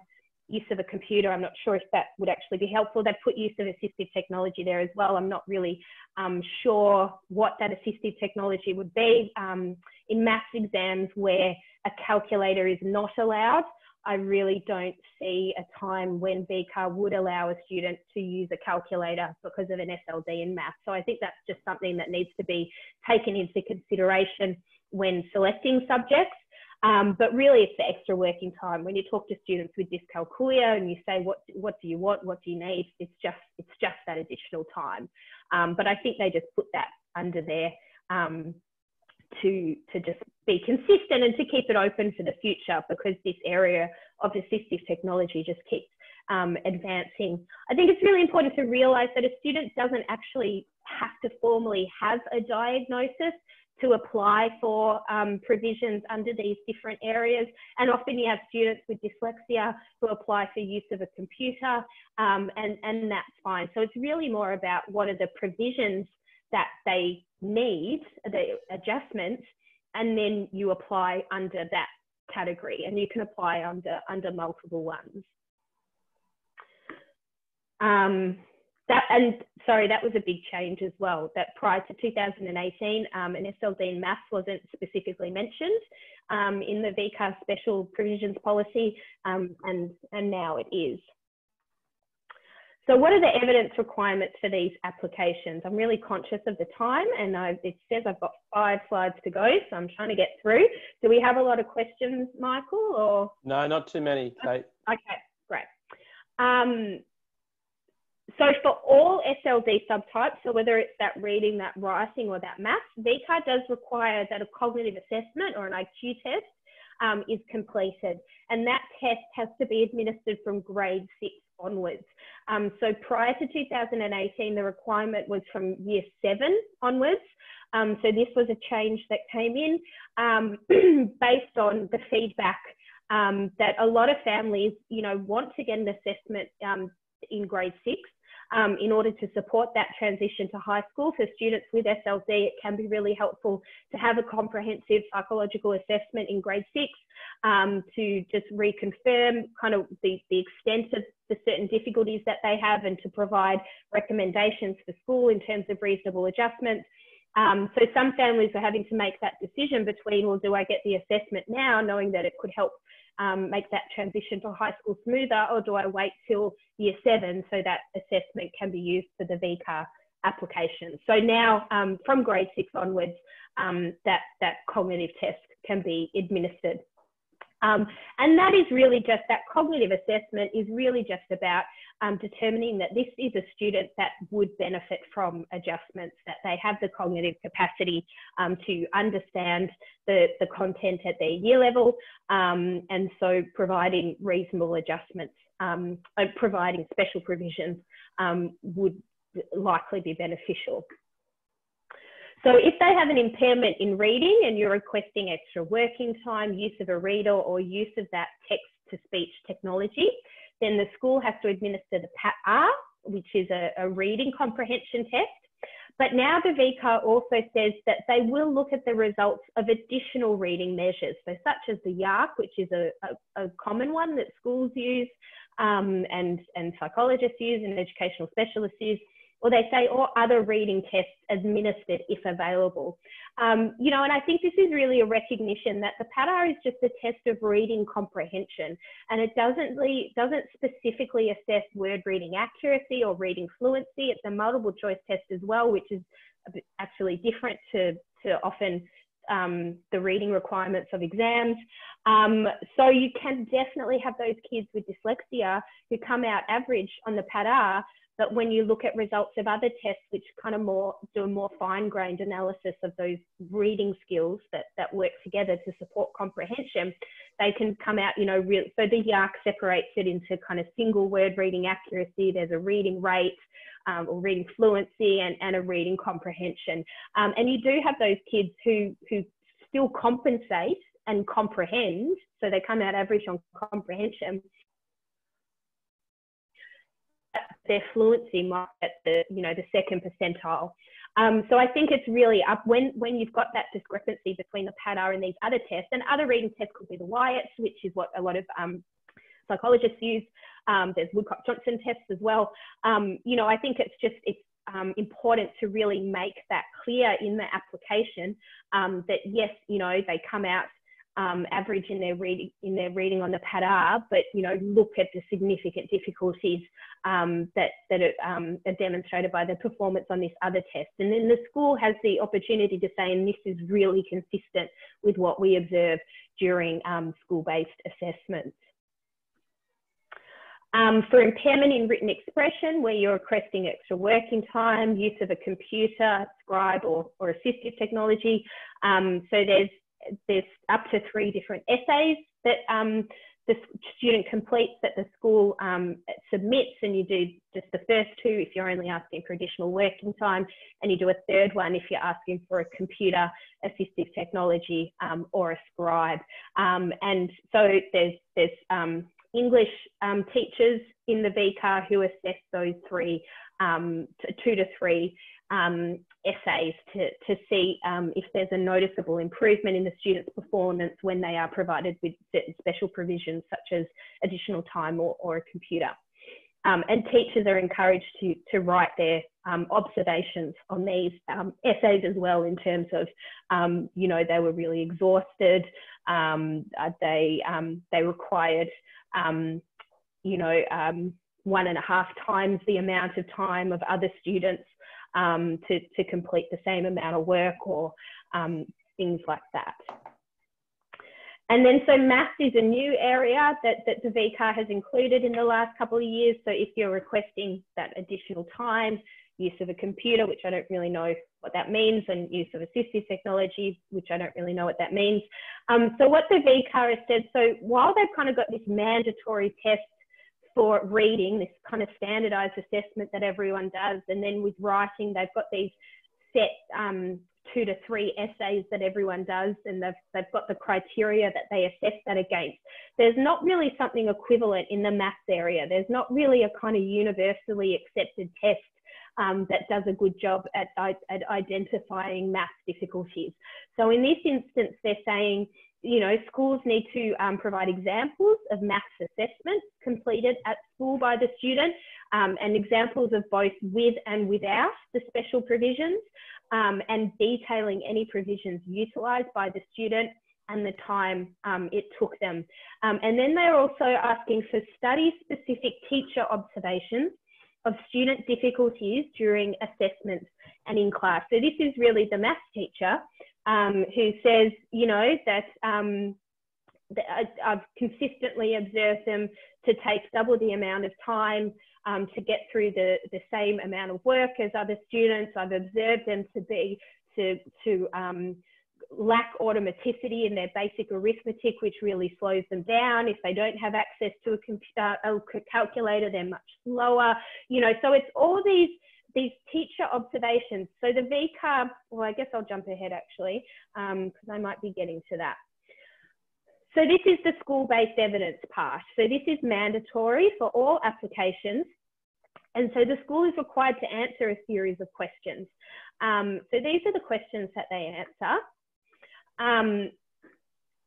use of a computer. I'm not sure if that would actually be helpful. They've put use of assistive technology there as well. I'm not really um, sure what that assistive technology would be. Um, in maths exams where a calculator is not allowed, I really don't see a time when VCAA would allow a student to use a calculator because of an SLD in maths. So I think that's just something that needs to be taken into consideration when selecting subjects. Um, but really, it's the extra working time. When you talk to students with dyscalculia and you say, "What what do you want? What do you need?" It's just it's just that additional time. Um, but I think they just put that under there um, to to just be consistent and to keep it open for the future because this area of assistive technology just keeps um, advancing. I think it's really important to realise that a student doesn't actually have to formally have a diagnosis to apply for um, provisions under these different areas. And often you have students with dyslexia who apply for use of a computer um, and, and that's fine. So it's really more about what are the provisions that they need, the adjustments, and then you apply under that category and you can apply under, under multiple ones. Um, that, and sorry, that was a big change as well. That prior to 2018, um, an SLD in maths wasn't specifically mentioned um, in the VCAA special provisions policy, um, and, and now it is. So what are the evidence requirements for these applications? I'm really conscious of the time and I, it says I've got five slides to go, so I'm trying to get through. Do we have a lot of questions, Michael, or? No, not too many, Kate. Okay, great. Um, so for all SLD subtypes, so whether it's that reading, that writing, or that maths, VCAA does require that a cognitive assessment or an IQ test um, is completed. And that test has to be administered from grade six onwards. Um, so prior to 2018, the requirement was from year seven onwards. Um, so this was a change that came in um, based on the feedback um, that a lot of families, you know, want to get an assessment um, in grade six um, in order to support that transition to high school. For students with SLD, it can be really helpful to have a comprehensive psychological assessment in grade six um, to just reconfirm kind of the, the extent of the certain difficulties that they have and to provide recommendations for school in terms of reasonable adjustments. Um, so some families are having to make that decision between, well, do I get the assessment now, knowing that it could help um, make that transition to high school smoother, or do I wait till year seven so that assessment can be used for the VCAA application? So now, um, from grade six onwards, um, that, that cognitive test can be administered. Um, and that is really just that cognitive assessment is really just about um, determining that this is a student that would benefit from adjustments, that they have the cognitive capacity um, to understand the, the content at their year level, um, and so providing reasonable adjustments, um, providing special provisions um, would likely be beneficial. So if they have an impairment in reading and you're requesting extra working time, use of a reader or use of that text to speech technology, then the school has to administer the PAT-R, which is a, a reading comprehension test. But now the VCAA also says that they will look at the results of additional reading measures, so such as the YARC, which is a, a, a common one that schools use um, and, and psychologists use and educational specialists use, or they say, or other reading tests administered if available. Um, you know, and I think this is really a recognition that the PAT-R is just a test of reading comprehension, and it doesn't doesn't specifically assess word reading accuracy or reading fluency. It's a multiple choice test as well, which is actually different to to often um, the reading requirements of exams. Um, so you can definitely have those kids with dyslexia who come out average on the PAT-R, but when you look at results of other tests, which kind of more do a more fine-grained analysis of those reading skills that, that work together to support comprehension, they can come out, you know, real, so the YARC separates it into kind of single word reading accuracy, there's a reading rate, um, or reading fluency and, and a reading comprehension. Um, and you do have those kids who, who still compensate and comprehend, so they come out average on comprehension, their fluency might at the you know the second percentile. Um, so I think it's really up when when you've got that discrepancy between the PAT-R and these other tests, and other reading tests could be the WIAT's, which is what a lot of um, psychologists use. Um, there's Woodcock-Johnson tests as well. Um, you know, I think it's just it's um, important to really make that clear in the application um, that yes, you know, they come out um, average in their reading in their reading on the PAT-R, but you know look at the significant difficulties um, that that are, um, are, demonstrated by the performance on this other test. And then the school has the opportunity to say, and this is really consistent with what we observe during um, school-based assessments. Um, for impairment in written expression, where you're requesting extra working time, use of a computer, scribe or, or assistive technology. Um, so there's there's up to three different essays that um, the student completes that the school um, submits and you do just the first two if you're only asking for additional working time and you do a third one if you're asking for a computer assistive technology um, or a scribe. Um, and so there's there's um, English um, teachers in the VCAA who assess those three um, two to three um, essays to, to see um, if there's a noticeable improvement in the student's performance when they are provided with certain special provisions such as additional time or, or a computer. Um, and teachers are encouraged to, to write their um, observations on these um, essays as well in terms of, um, you know, they were really exhausted, um, uh, they, um, they required, you know, one and a half times the amount of time of other students to, to complete the same amount of work or things like that. And then so maths is a new area that, that the VCAA has included in the last couple of years. So if you're requesting that additional time, use of a computer, which I don't really know what that means, and use of assistive technology, which I don't really know what that means. Um, so what the VCAA has said, so while they've kind of got this mandatory test for reading, this kind of standardized assessment that everyone does, and then with writing, they've got these set um, two to three essays that everyone does and they've, they've got the criteria that they assess that against. There's not really something equivalent in the maths area. There's not really a kind of universally accepted test um, that does a good job at, at identifying maths difficulties. So in this instance, they're saying, you know, schools need to um, provide examples of maths assessments completed at school by the student um, and examples of both with and without the special provisions um, and detailing any provisions utilised by the student and the time um, it took them. Um, and then they're also asking for study specific teacher observations of student difficulties during assessments and in class. So this is really the maths teacher um, who says, you know, that, um, that I, I've consistently observed them to take double the amount of time um, to get through the, the same amount of work as other students. I've observed them to be, to, to um, lack automaticity in their basic arithmetic, which really slows them down. If they don't have access to a computer, a calculator, they're much slower. You know, so it's all these these teacher observations. So the VCAA, well, I guess I'll jump ahead actually, because um, I might be getting to that. So this is the school-based evidence part. So this is mandatory for all applications. And so the school is required to answer a series of questions. Um, so these are the questions that they answer. Um,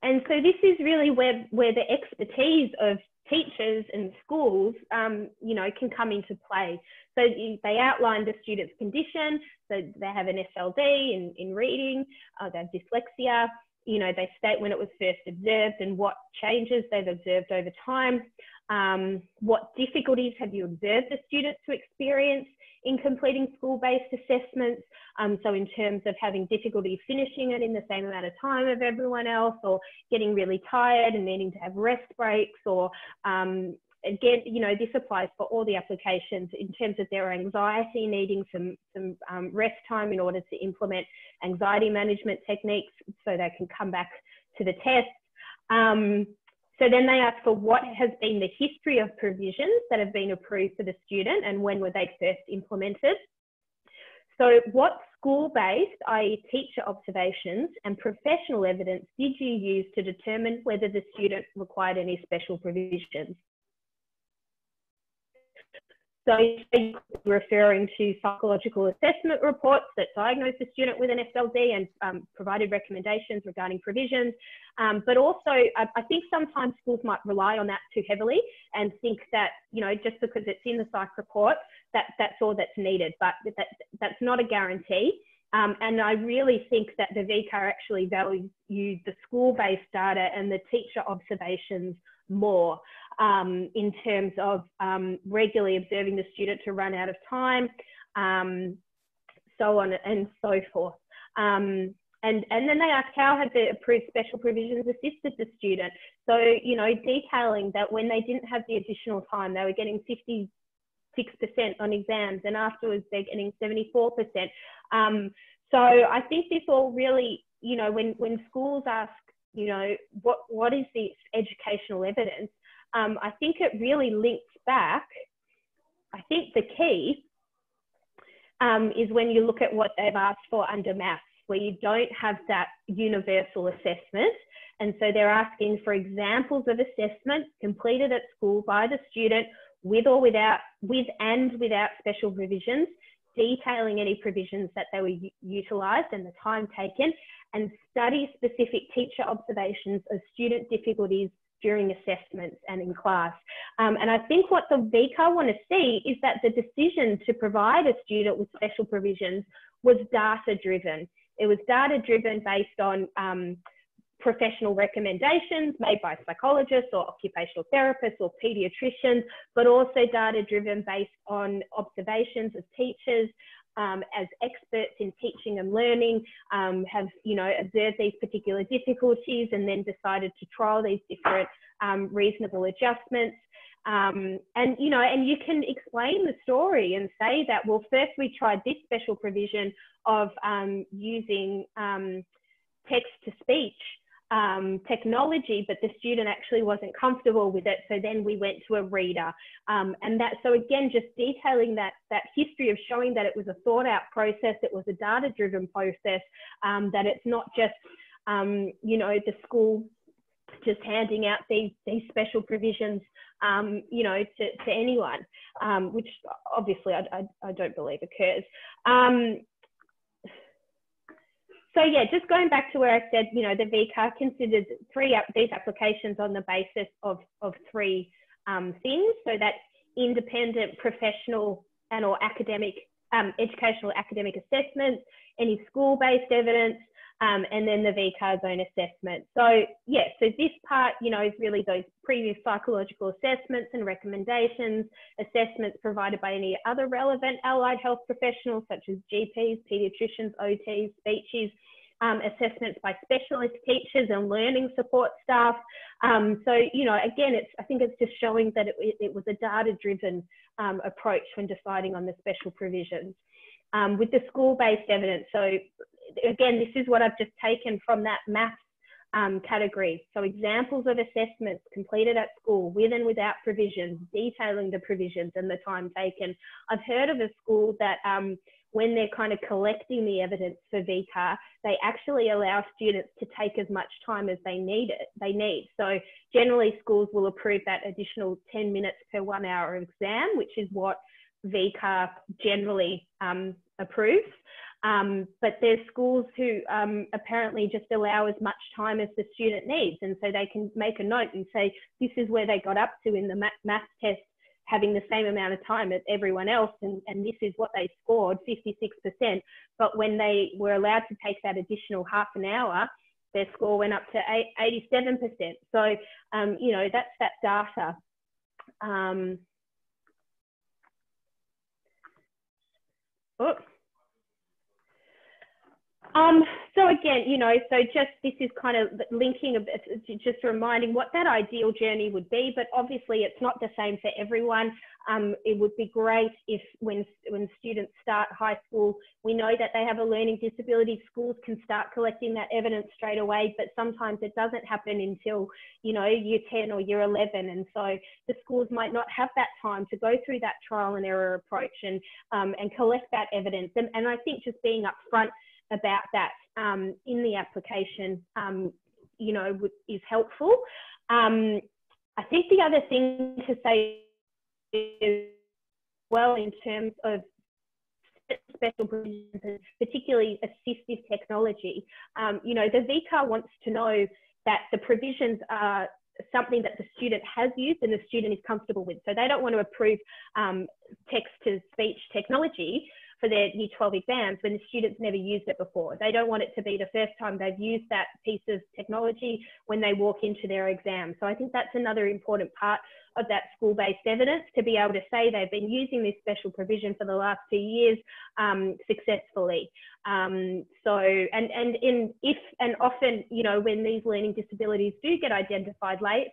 and so this is really where, where the expertise of teachers and schools, um, you know, can come into play. So they outline the student's condition. So they have an SLD in, in reading, uh, they have dyslexia, you know, they state when it was first observed and what changes they've observed over time. Um, what difficulties have you observed the students to experience in completing school-based assessments? Um, so in terms of having difficulty finishing it in the same amount of time of everyone else or getting really tired and needing to have rest breaks or um, again, you know, this applies for all the applications in terms of their anxiety, needing some, some um, rest time in order to implement anxiety management techniques so they can come back to the test. Um, so then they ask for what has been the history of provisions that have been approved for the student and when were they first implemented. So what school-based, i.e. teacher observations and professional evidence did you use to determine whether the student required any special provisions? So referring to psychological assessment reports that diagnosed the student with an SLD and um, provided recommendations regarding provisions. Um, but also, I, I, think sometimes schools might rely on that too heavily and think that, you know, just because it's in the psych report, that, that's all that's needed. But that, that's not a guarantee. Um, and I really think that the VCAA actually values the school-based data and the teacher observations more um, in terms of um, regularly observing the student to run out of time, um, so on and so forth. Um, and, and then they ask how have the approved special provisions assisted the student? So, you know, detailing that when they didn't have the additional time, they were getting 56% on exams and afterwards they're getting 74%. Um, so I think this all really, you know, when, when schools ask, you know, what, what is the educational evidence? um, I think it really links back. I think the key um, is when you look at what they've asked for under maths, where you don't have that universal assessment. And so they're asking for examples of assessment completed at school by the student with or without, with and without special provisions detailing any provisions that they were utilised and the time taken, and study specific teacher observations of student difficulties during assessments and in class. Um, and I think what the VCAA want to see is that the decision to provide a student with special provisions was data driven. It was data driven based on um, professional recommendations made by psychologists or occupational therapists or pediatricians, but also data driven based on observations of teachers um, as experts in teaching and learning um, have, you know, observed these particular difficulties and then decided to trial these different um, reasonable adjustments. Um, and you know, and you can explain the story and say that well, first we tried this special provision of um, using um, text to speech um, technology, but the student actually wasn't comfortable with it. So then we went to a reader. Um, and that, so again, just detailing that, that history of showing that it was a thought out process, it was a data driven process, um, that it's not just, um, you know, the school just handing out these, these special provisions, um, you know, to, to anyone, um, which obviously I, I, I, don't believe occurs. So yeah, just going back to where I said, you know, the VCAA considered three these applications on the basis of, of three um, things. So that's independent, professional, and or academic, um, educational academic assessments, any school-based evidence, um, and then the VCAA zone assessment. So yeah, so this part, you know, is really those previous psychological assessments and recommendations, assessments provided by any other relevant allied health professionals such as GPs, pediatricians, OTs, speeches, um, assessments by specialist teachers and learning support staff. Um, so, you know, again, it's, I think it's just showing that it, it was a data-driven um, approach when deciding on the special provisions. Um, with the school-based evidence, so again, this is what I've just taken from that maths um, category. So examples of assessments completed at school with and without provisions, detailing the provisions and the time taken. I've heard of a school that um, when they're kind of collecting the evidence for VCAA, they actually allow students to take as much time as they need it. They need. So generally schools will approve that additional 10 minutes per one hour exam, which is what VCAA generally um, approves. Um, but there's schools who um, apparently just allow as much time as the student needs. And so they can make a note and say, this is where they got up to in the math test, having the same amount of time as everyone else. And, and this is what they scored, 56%. But when they were allowed to take that additional half an hour, their score went up to 87%. So, um, you know, that's that data. Um, oh, um, so again, you know, so just this is kind of linking just reminding what that ideal journey would be, but obviously it's not the same for everyone. Um, it would be great if when, when students start high school, we know that they have a learning disability, schools can start collecting that evidence straight away, but sometimes it doesn't happen until, you know, year 10 or year 11. And so the schools might not have that time to go through that trial and error approach and, um, and collect that evidence. And, and I think just being upfront about that um, in the application, um, you know, is helpful. Um, I think the other thing to say is, well, in terms of special provisions, particularly assistive technology, um, you know, the VCAA wants to know that the provisions are something that the student has used and the student is comfortable with. So they don't want to approve um, text to speech technology for their year 12 exams when the students never used it before. They don't want it to be the first time they've used that piece of technology when they walk into their exam. So I think that's another important part of that school-based evidence to be able to say they've been using this special provision for the last two years um, successfully. Um, so, and, and in if and often, you know, when these learning disabilities do get identified late,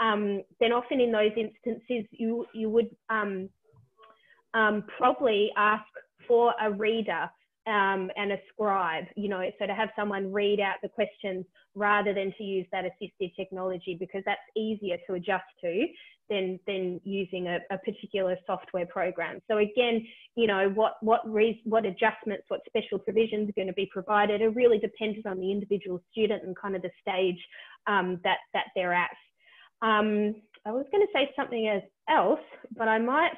um, then often in those instances, you, you would um, um, probably ask for a reader um, and a scribe, you know, so to have someone read out the questions rather than to use that assistive technology because that's easier to adjust to than, than using a, a particular software program. So again, you know, what, what, what adjustments, what special provisions are going to be provided are really dependent on the individual student and kind of the stage um, that, that they're at. Um, I was going to say something else, but I might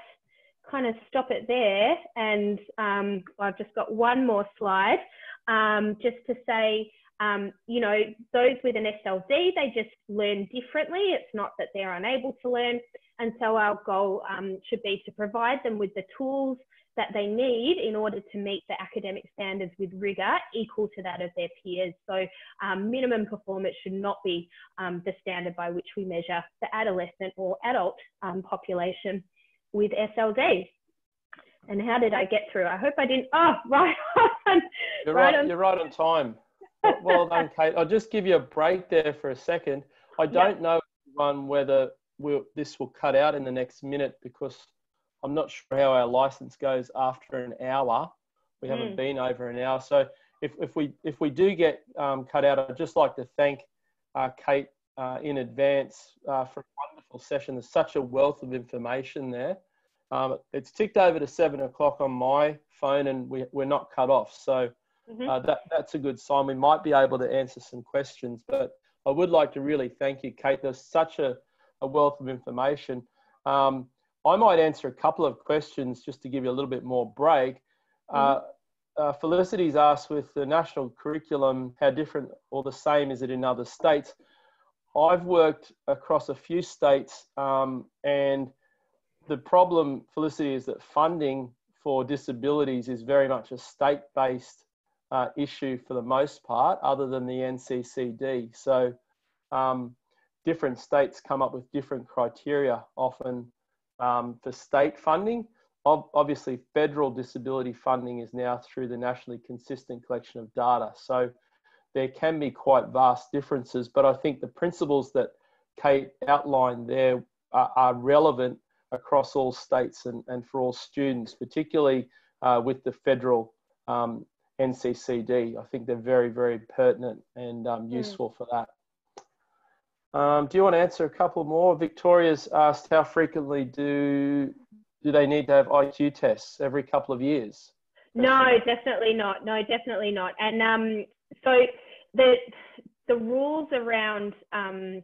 kind of stop it there. And um, I've just got one more slide um, just to say, um, you know, those with an SLD, they just learn differently. It's not that they're unable to learn. And so our goal um, should be to provide them with the tools that they need in order to meet the academic standards with rigour equal to that of their peers. So um, minimum performance should not be um, the standard by which we measure the adolescent or adult um, population with SLD. And how did I get through? I hope I didn't. Oh, right on. You're right, right on. You're right on time. well done, Kate. I'll just give you a break there for a second. I don't know one whether we'll, this will cut out in the next minute because I'm not sure how our license goes after an hour. We mm. haven't hmm. been over an hour. So if, if we if we do get um, cut out, I'd just like to thank uh, Kate uh, in advance uh, for wonderful session. There's such a wealth of information there. Um, it's ticked over to seven o'clock on my phone, and we, we're not cut off. So mm-hmm. Uh, that that's a good sign. We might be able to answer some questions, but I would like to really thank you, Kate. There's such a, a wealth of information. Um, I might answer a couple of questions just to give you a little bit more break. Uh, mm-hmm. Uh, Felicity's asked with the national curriculum, how different or the same is it in other states? I've worked across a few states, um, and the problem, Felicity, is that funding for disabilities is very much a state based uh, issue for the most part, other than the NCCD. So, um, different states come up with different criteria often um, for state funding. Obviously, federal disability funding is now through the nationally consistent collection of data. So there can be quite vast differences, but I think the principles that Kate outlined there are, are relevant across all states and, and for all students, particularly uh, with the federal um, NCCD. I think they're very, very pertinent and um, hmm. useful mm. for that. Um, do you want to answer a couple more? Victoria's asked how frequently do do they need to have IQ tests every couple of years? No, definitely not. No, definitely not. And um, so the the rules around um,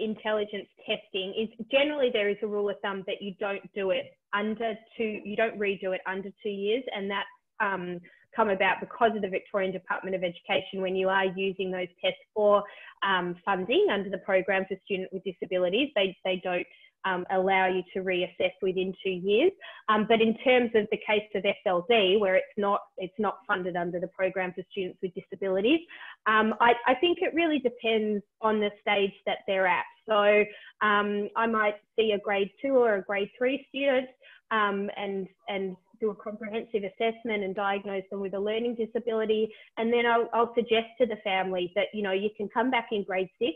intelligence testing is generally there is a rule of thumb that you don't do it under two, you don't redo it under two years, and that um, come about because of the Victorian Department of Education when you are using those tests for um, funding under the program for students with disabilities. They, they don't um, allow you to reassess within two years. Um, but in terms of the case of SLD, where it's not it's not funded under the program for students with disabilities, um, I, I, think it really depends on the stage that they're at. So um, I might see a grade two or a grade three student um, and and do a comprehensive assessment and diagnose them with a learning disability. And then I'll, I'll suggest to the family that, you know, you can come back in grade six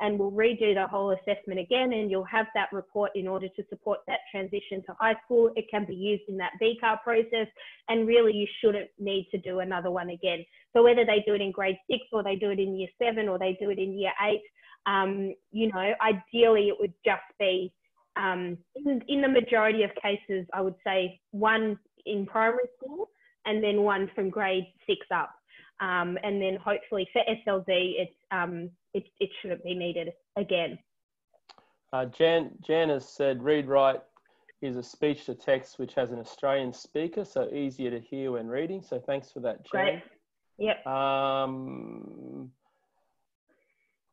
and we'll redo the whole assessment again and you'll have that report in order to support that transition to high school. It can be used in that VCAA process and really you shouldn't need to do another one again. So whether they do it in grade six or they do it in year seven or they do it in year eight, um, you know, ideally it would just be um, in, the majority of cases, I would say one in primary school and then one from grade six up. Um, and then hopefully for SLD, it's, um, it, it shouldn't be needed again. Uh, Jan, Jan has said read write is a speech to text which has an Australian speaker, so easier to hear when reading. So thanks for that, Jan. Great. Yep. Um,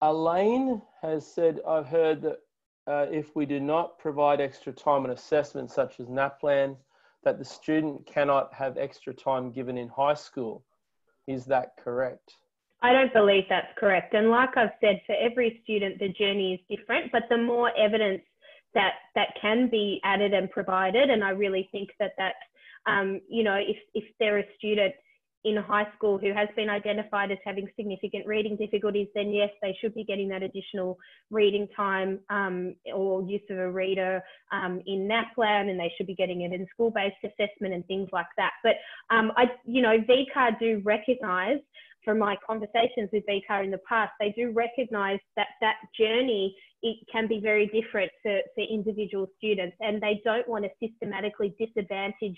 Elaine has said, I've heard that uh, if we do not provide extra time on assessments such as NAPLAN, that the student cannot have extra time given in high school. Is that correct? I don't believe that's correct. And like I've said, for every student, the journey is different, but the more evidence that that can be added and provided, and I really think that that, um, you know, if, if they're a student in high school who has been identified as having significant reading difficulties, then yes, they should be getting that additional reading time um, or use of a reader um, in NAPLAN, and they should be getting it in school-based assessment and things like that. But um, I, you know, VCAA do recognise from my conversations with VCAA in the past, they do recognise that that journey it can be very different for, for individual students, and they don't want to systematically disadvantage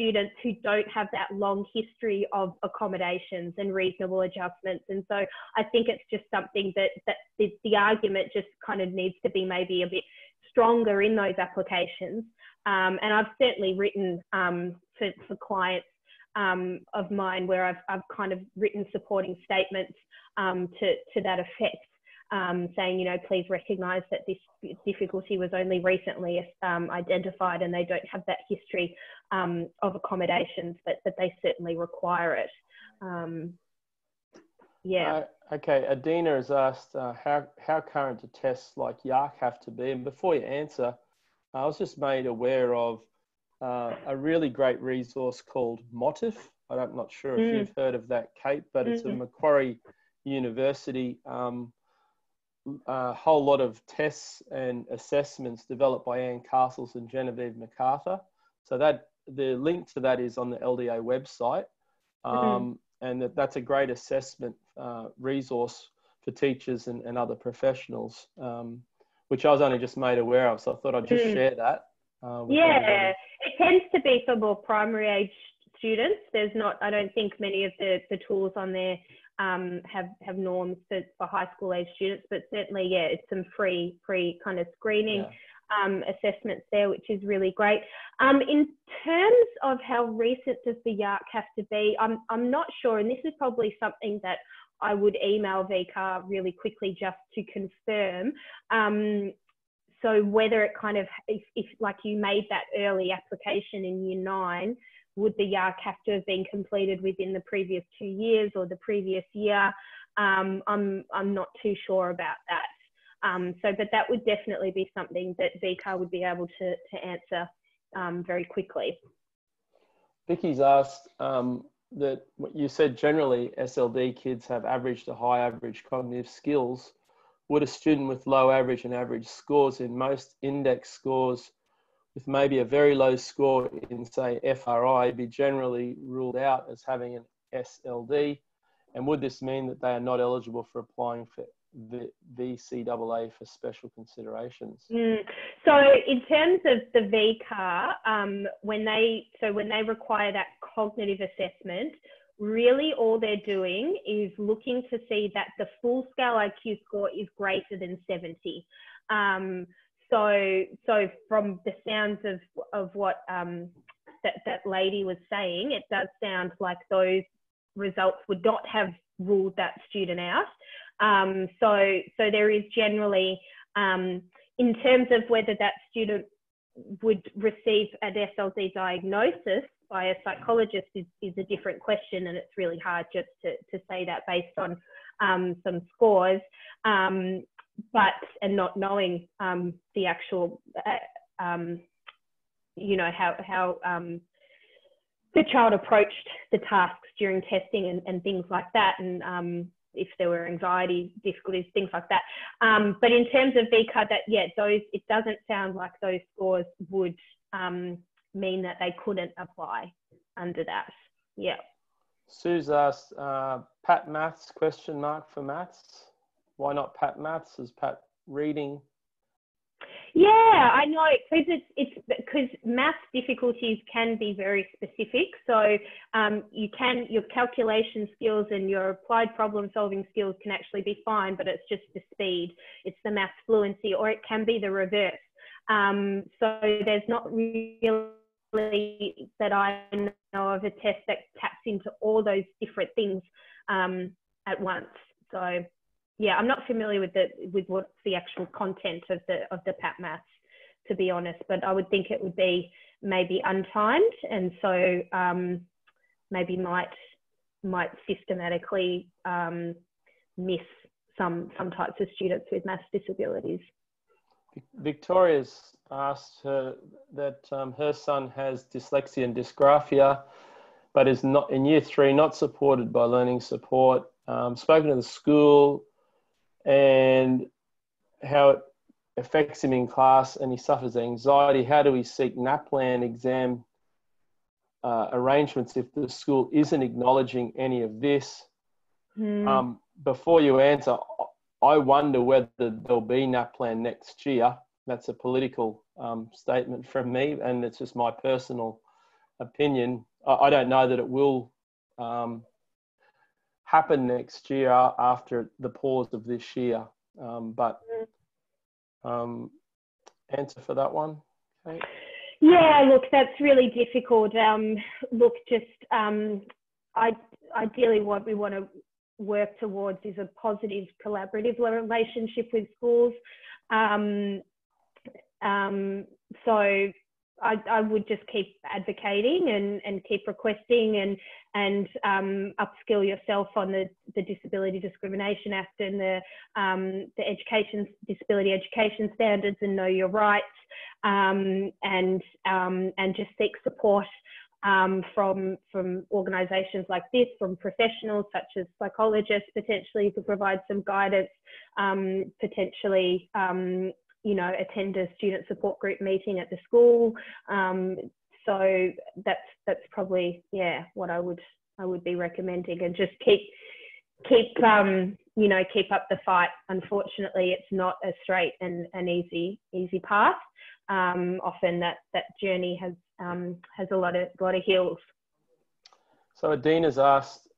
students who don't have that long history of accommodations and reasonable adjustments. And so I think it's just something that, that the, the argument just kind of needs to be maybe a bit stronger in those applications. Um, and I've certainly written um, for, for clients um, of mine where I've, I've kind of written supporting statements um, to, to that effect. Um, saying, you know, please recognise that this difficulty was only recently um, identified and they don't have that history um, of accommodations, but that they certainly require it. Um, yeah. Uh, okay, Adina has asked uh, how, how current do tests like YARC have to be? And before you answer, I was just made aware of uh, a really great resource called Motif. I'm not sure if mm. you've heard of that, Kate, but it's mm-hmm. a Macquarie University, um, a whole lot of tests and assessments developed by Anne Castles and Genevieve McArthur. So that the link to that is on the LDA website. Mm-hmm. Um, mm-hmm. And that, that's a great assessment uh, resource for teachers and, and other professionals, um, which I was only just made aware of. So I thought I'd just mm. share that. Uh, yeah, everybody. it tends to be for more primary age students. There's not, I don't think many of the, the tools on there um, have have norms for, for high school age students, but certainly, yeah, it's some free free kind of screening yeah. um, assessments there, which is really great. Um, in terms of how recent does the YARC have to be, I'm I'm not sure, and this is probably something that I would email VCAA really quickly just to confirm. Um, so whether it kind of, if, if like you made that early application in year nine, would the YARC have to have been completed within the previous two years or the previous year? Um, I'm, I'm not too sure about that. Um, so, but that would definitely be something that VCAA would be able to, to answer um, very quickly. Vicky's asked um, that you said generally SLD kids have average to high average cognitive skills would a student with low average and average scores in most index scores maybe a very low score in say FRI be generally ruled out as having an SLD? And would this mean that they are not eligible for applying for the VCAA for special considerations? Mm. So in terms of the VCAA, um, when they so when they require that cognitive assessment, really all they're doing is looking to see that the full scale IQ score is greater than 70. Um, so, so from the sounds of, of what um, that, that lady was saying, it does sound like those results would not have ruled that student out. Um, so, so there is generally, um, in terms of whether that student would receive an SLD diagnosis, by a psychologist is, is a different question, and it's really hard just to, to say that based on um, some scores. Um, but and not knowing um, the actual, uh, um, you know, how how um, the child approached the tasks during testing and, and things like that, and um, if there were anxiety difficulties, things like that. Um, but in terms of VCAA, that yeah, those it doesn't sound like those scores would mean that they couldn't apply under that. Yeah. Sue's asked, uh, PAT Maths, question mark for maths. Why not PAT Maths? Is PAT reading? Yeah, I know because it's it's because math difficulties can be very specific. So um, you can your calculation skills and your applied problem solving skills can actually be fine, but it's just the speed, it's the math fluency, or it can be the reverse. Um, so there's not really that I know of a test that taps into all those different things um, at once. So yeah, I'm not familiar with the with what's the actual content of the of the PAT Maths, to be honest, but I would think it would be maybe untimed, and so um, maybe might might systematically um, miss some some types of students with maths disabilities. Victoria's asked her that um, her son has dyslexia and dysgraphia, but is not in year three, not supported by learning support. Um, spoken to the school and how it affects him in class, and he suffers anxiety. How do we seek NAPLAN exam uh, arrangements if the school isn't acknowledging any of this? Mm. Um, before you answer, I wonder whether there'll be NAPLAN next year. That's a political um, statement from me, and it's just my personal opinion. I, I don't know that it will um, happen next year after the pause of this year, um, but um, answer for that one. Okay. Yeah, look, that's really difficult. Um, look, just um, I, ideally, what we want to work towards is a positive collaborative relationship with schools. Um, um, so I, I, would just keep advocating and, and keep requesting and and um, upskill yourself on the, the Disability Discrimination Act and the um, the education disability education standards and know your rights um, and um, and just seek support um, from from organisations like this, from professionals such as psychologists potentially to provide some guidance, um, potentially um, you know attend a student support group meeting at the school. Um, so that's that's probably yeah what I would I would be recommending, and just keep keep um, you know keep up the fight. Unfortunately, it's not a straight and an easy easy path. Um, often that that journey has um, has a lot of lot of hills. So Adina's asked,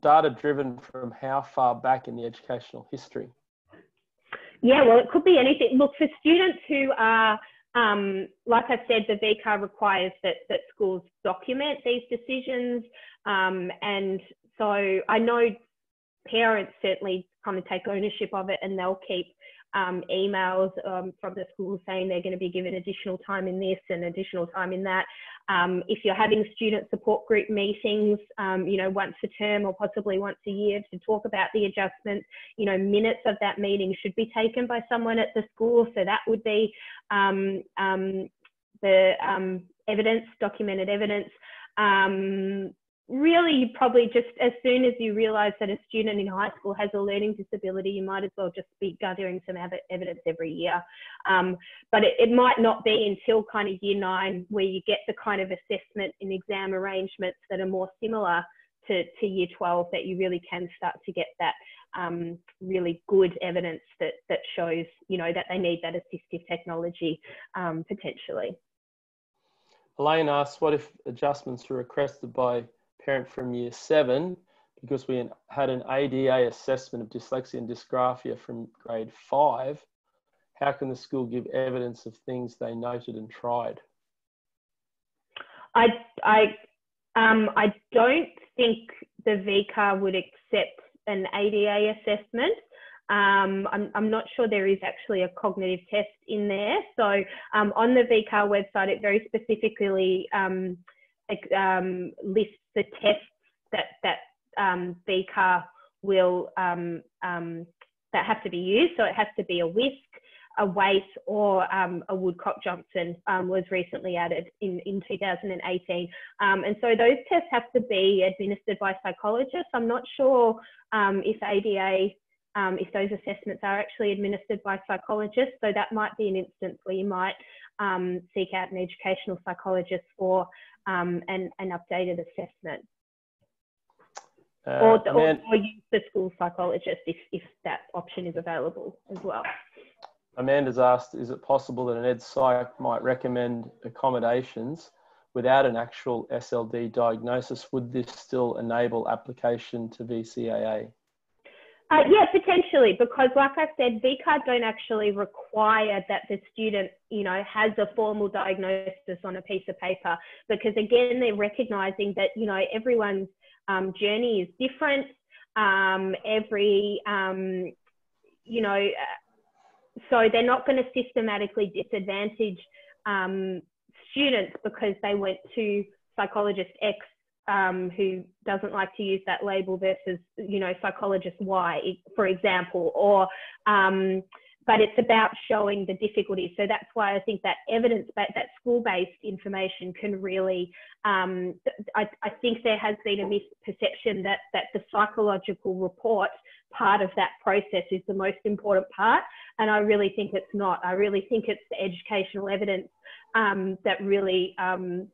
data driven from how far back in the educational history? Yeah, well, it could be anything. Look, for students who are, um, like I said, the VCAA requires that, that schools document these decisions. Um, and so I know parents certainly kind of take ownership of it and they'll keep um, emails um, from the school saying they're going to be given additional time in this and additional time in that. Um, if you're having student support group meetings, um, you know, once a term or possibly once a year to talk about the adjustments, you know, minutes of that meeting should be taken by someone at the school. So that would be um, um, the evidence, documented evidence. Really you probably just as soon as you realize that a student in high school has a learning disability you might as well just be gathering some evidence every year. Um, but it, it, might not be until kind of year nine where you get the kind of assessment and exam arrangements that are more similar to, to year 12 that you really can start to get that um, really good evidence that that shows you know that they need that assistive technology um, potentially. Elaine asks, what if adjustments are requested by parent from year seven because we had an ADA assessment of dyslexia and dysgraphia from grade five. How can the school give evidence of things they noted and tried? I, I, um, I don't think the VCAA would accept an ADA assessment. Um, I'm, I'm, not sure there is actually a cognitive test in there. So um, on the VCAA website, it very specifically um, um, lists the tests that that um, VCAA will um, um, that have to be used. So it has to be a WISC, a WIAT, or um, a Woodcock Johnson um, was recently added in, in 2018. Um, and so those tests have to be administered by psychologists. I'm not sure if ADA, if those assessments are actually administered by psychologists. So that might be an instance where you might seek out an educational psychologist for um, an, an updated assessment. Uh, or, the, or, or, use the school psychologist if, if that option is available as well. Amanda's asked, is it possible that an ed psych might recommend accommodations without an actual SLD diagnosis? Would this still enable application to VCAA? Uh, yeah, potentially, because like I said, VCAA don't actually require that the student, you know, has a formal diagnosis on a piece of paper, because again, they're recognizing that, you know, everyone's um, journey is different. Um, every, um, you know, uh, so they're not going to systematically disadvantage um, students because they went to psychologist X um, who doesn't like to use that label versus, you know, psychologist Y, for example, or, um, but it's about showing the difficulties. So that's why I think that evidence, that school-based information can really, um, I, I, think there has been a misperception that, that the psychological report part of that process is the most important part. And I really think it's not. I really think it's the educational evidence um, that really um,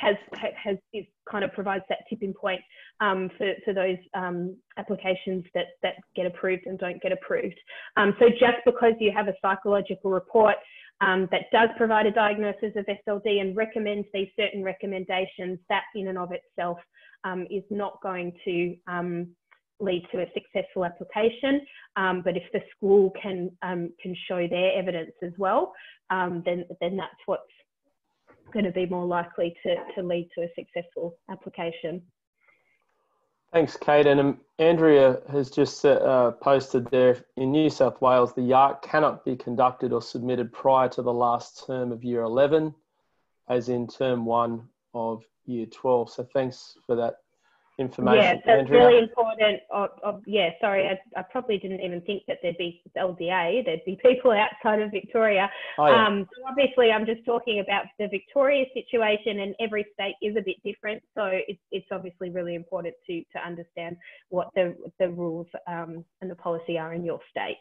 has has is kind of provides that tipping point um, for for those um, applications that that get approved and don't get approved. Um, so just because you have a psychological report um, that does provide a diagnosis of SLD and recommends these certain recommendations, that in and of itself um, is not going to um, lead to a successful application. Um, but if the school can um, can show their evidence as well, um, then then that's what's going to be more likely to, to lead to a successful application. Thanks, Kate. And um, Andrea has just uh, posted there in New South Wales, the YARC cannot be conducted or submitted prior to the last term of year 11, as in term one of year 12. So thanks for that information. Yeah, that's Andrea. really important. Of, of, yeah, sorry, I, I, probably didn't even think that there'd be LDA, there'd be people outside of Victoria. Oh, yeah. um, so obviously, I'm just talking about the Victoria situation, and every state is a bit different. So it's, it's obviously really important to, to understand what the, the rules um, and the policy are in your state.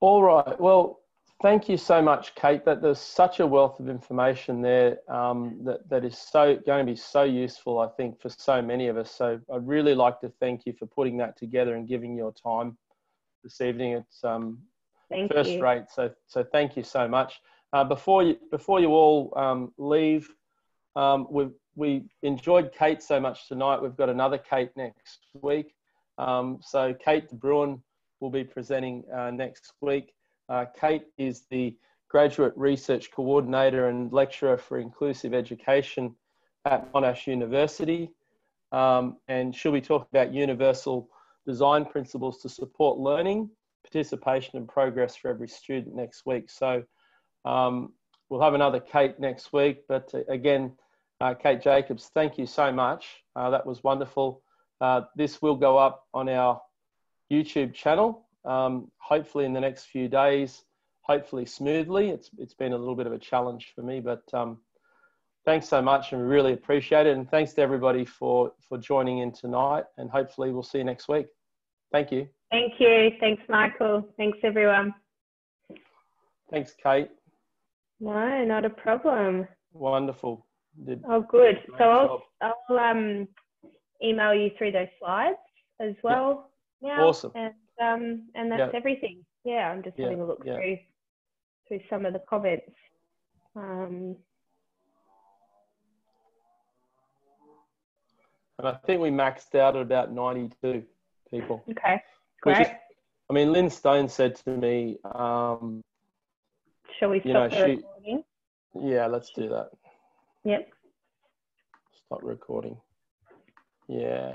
All right. Well, Thank you so much, Kate. That there's such a wealth of information there um, that, that is so going to be so useful, I think, for so many of us. So I'd really like to thank you for putting that together and giving your time this evening. It's um, first you. rate. So so thank you so much. Uh, before you before you all um, leave, um, we we enjoyed Kate so much tonight. We've got another Kate next week. Um, so Kate De Bruin will be presenting uh, next week. Uh, Kate is the Graduate Research Coordinator and Lecturer for Inclusive Education at Monash University. Um, and she'll be talking about universal design principles to support learning, participation, and progress for every student next week. So um, we'll have another Kate next week. But uh, again, uh, Kate Jacobs, thank you so much. Uh, that was wonderful. Uh, this will go up on our YouTube channel um, hopefully in the next few days, hopefully smoothly. It's, it's been a little bit of a challenge for me, but um, thanks so much and really appreciate it. And thanks to everybody for, for joining in tonight and hopefully we'll see you next week. Thank you. Thank you. Thanks, Michael. Thanks, everyone. Thanks, Kate. No, not a problem. Wonderful. Did oh, good. So I'll, I'll um, email you through those slides as well. Yeah. Now. Awesome. And um, and that's yeah. everything. Yeah, I'm just yeah. having a look yeah. through through some of the comments. Um, and I think we maxed out at about 92 people. Okay, great. Is, I mean, Lynn Stone said to me, um, "Shall we stop you know, she, recording?" Yeah, let's do that. Yep. Stop recording. Yeah.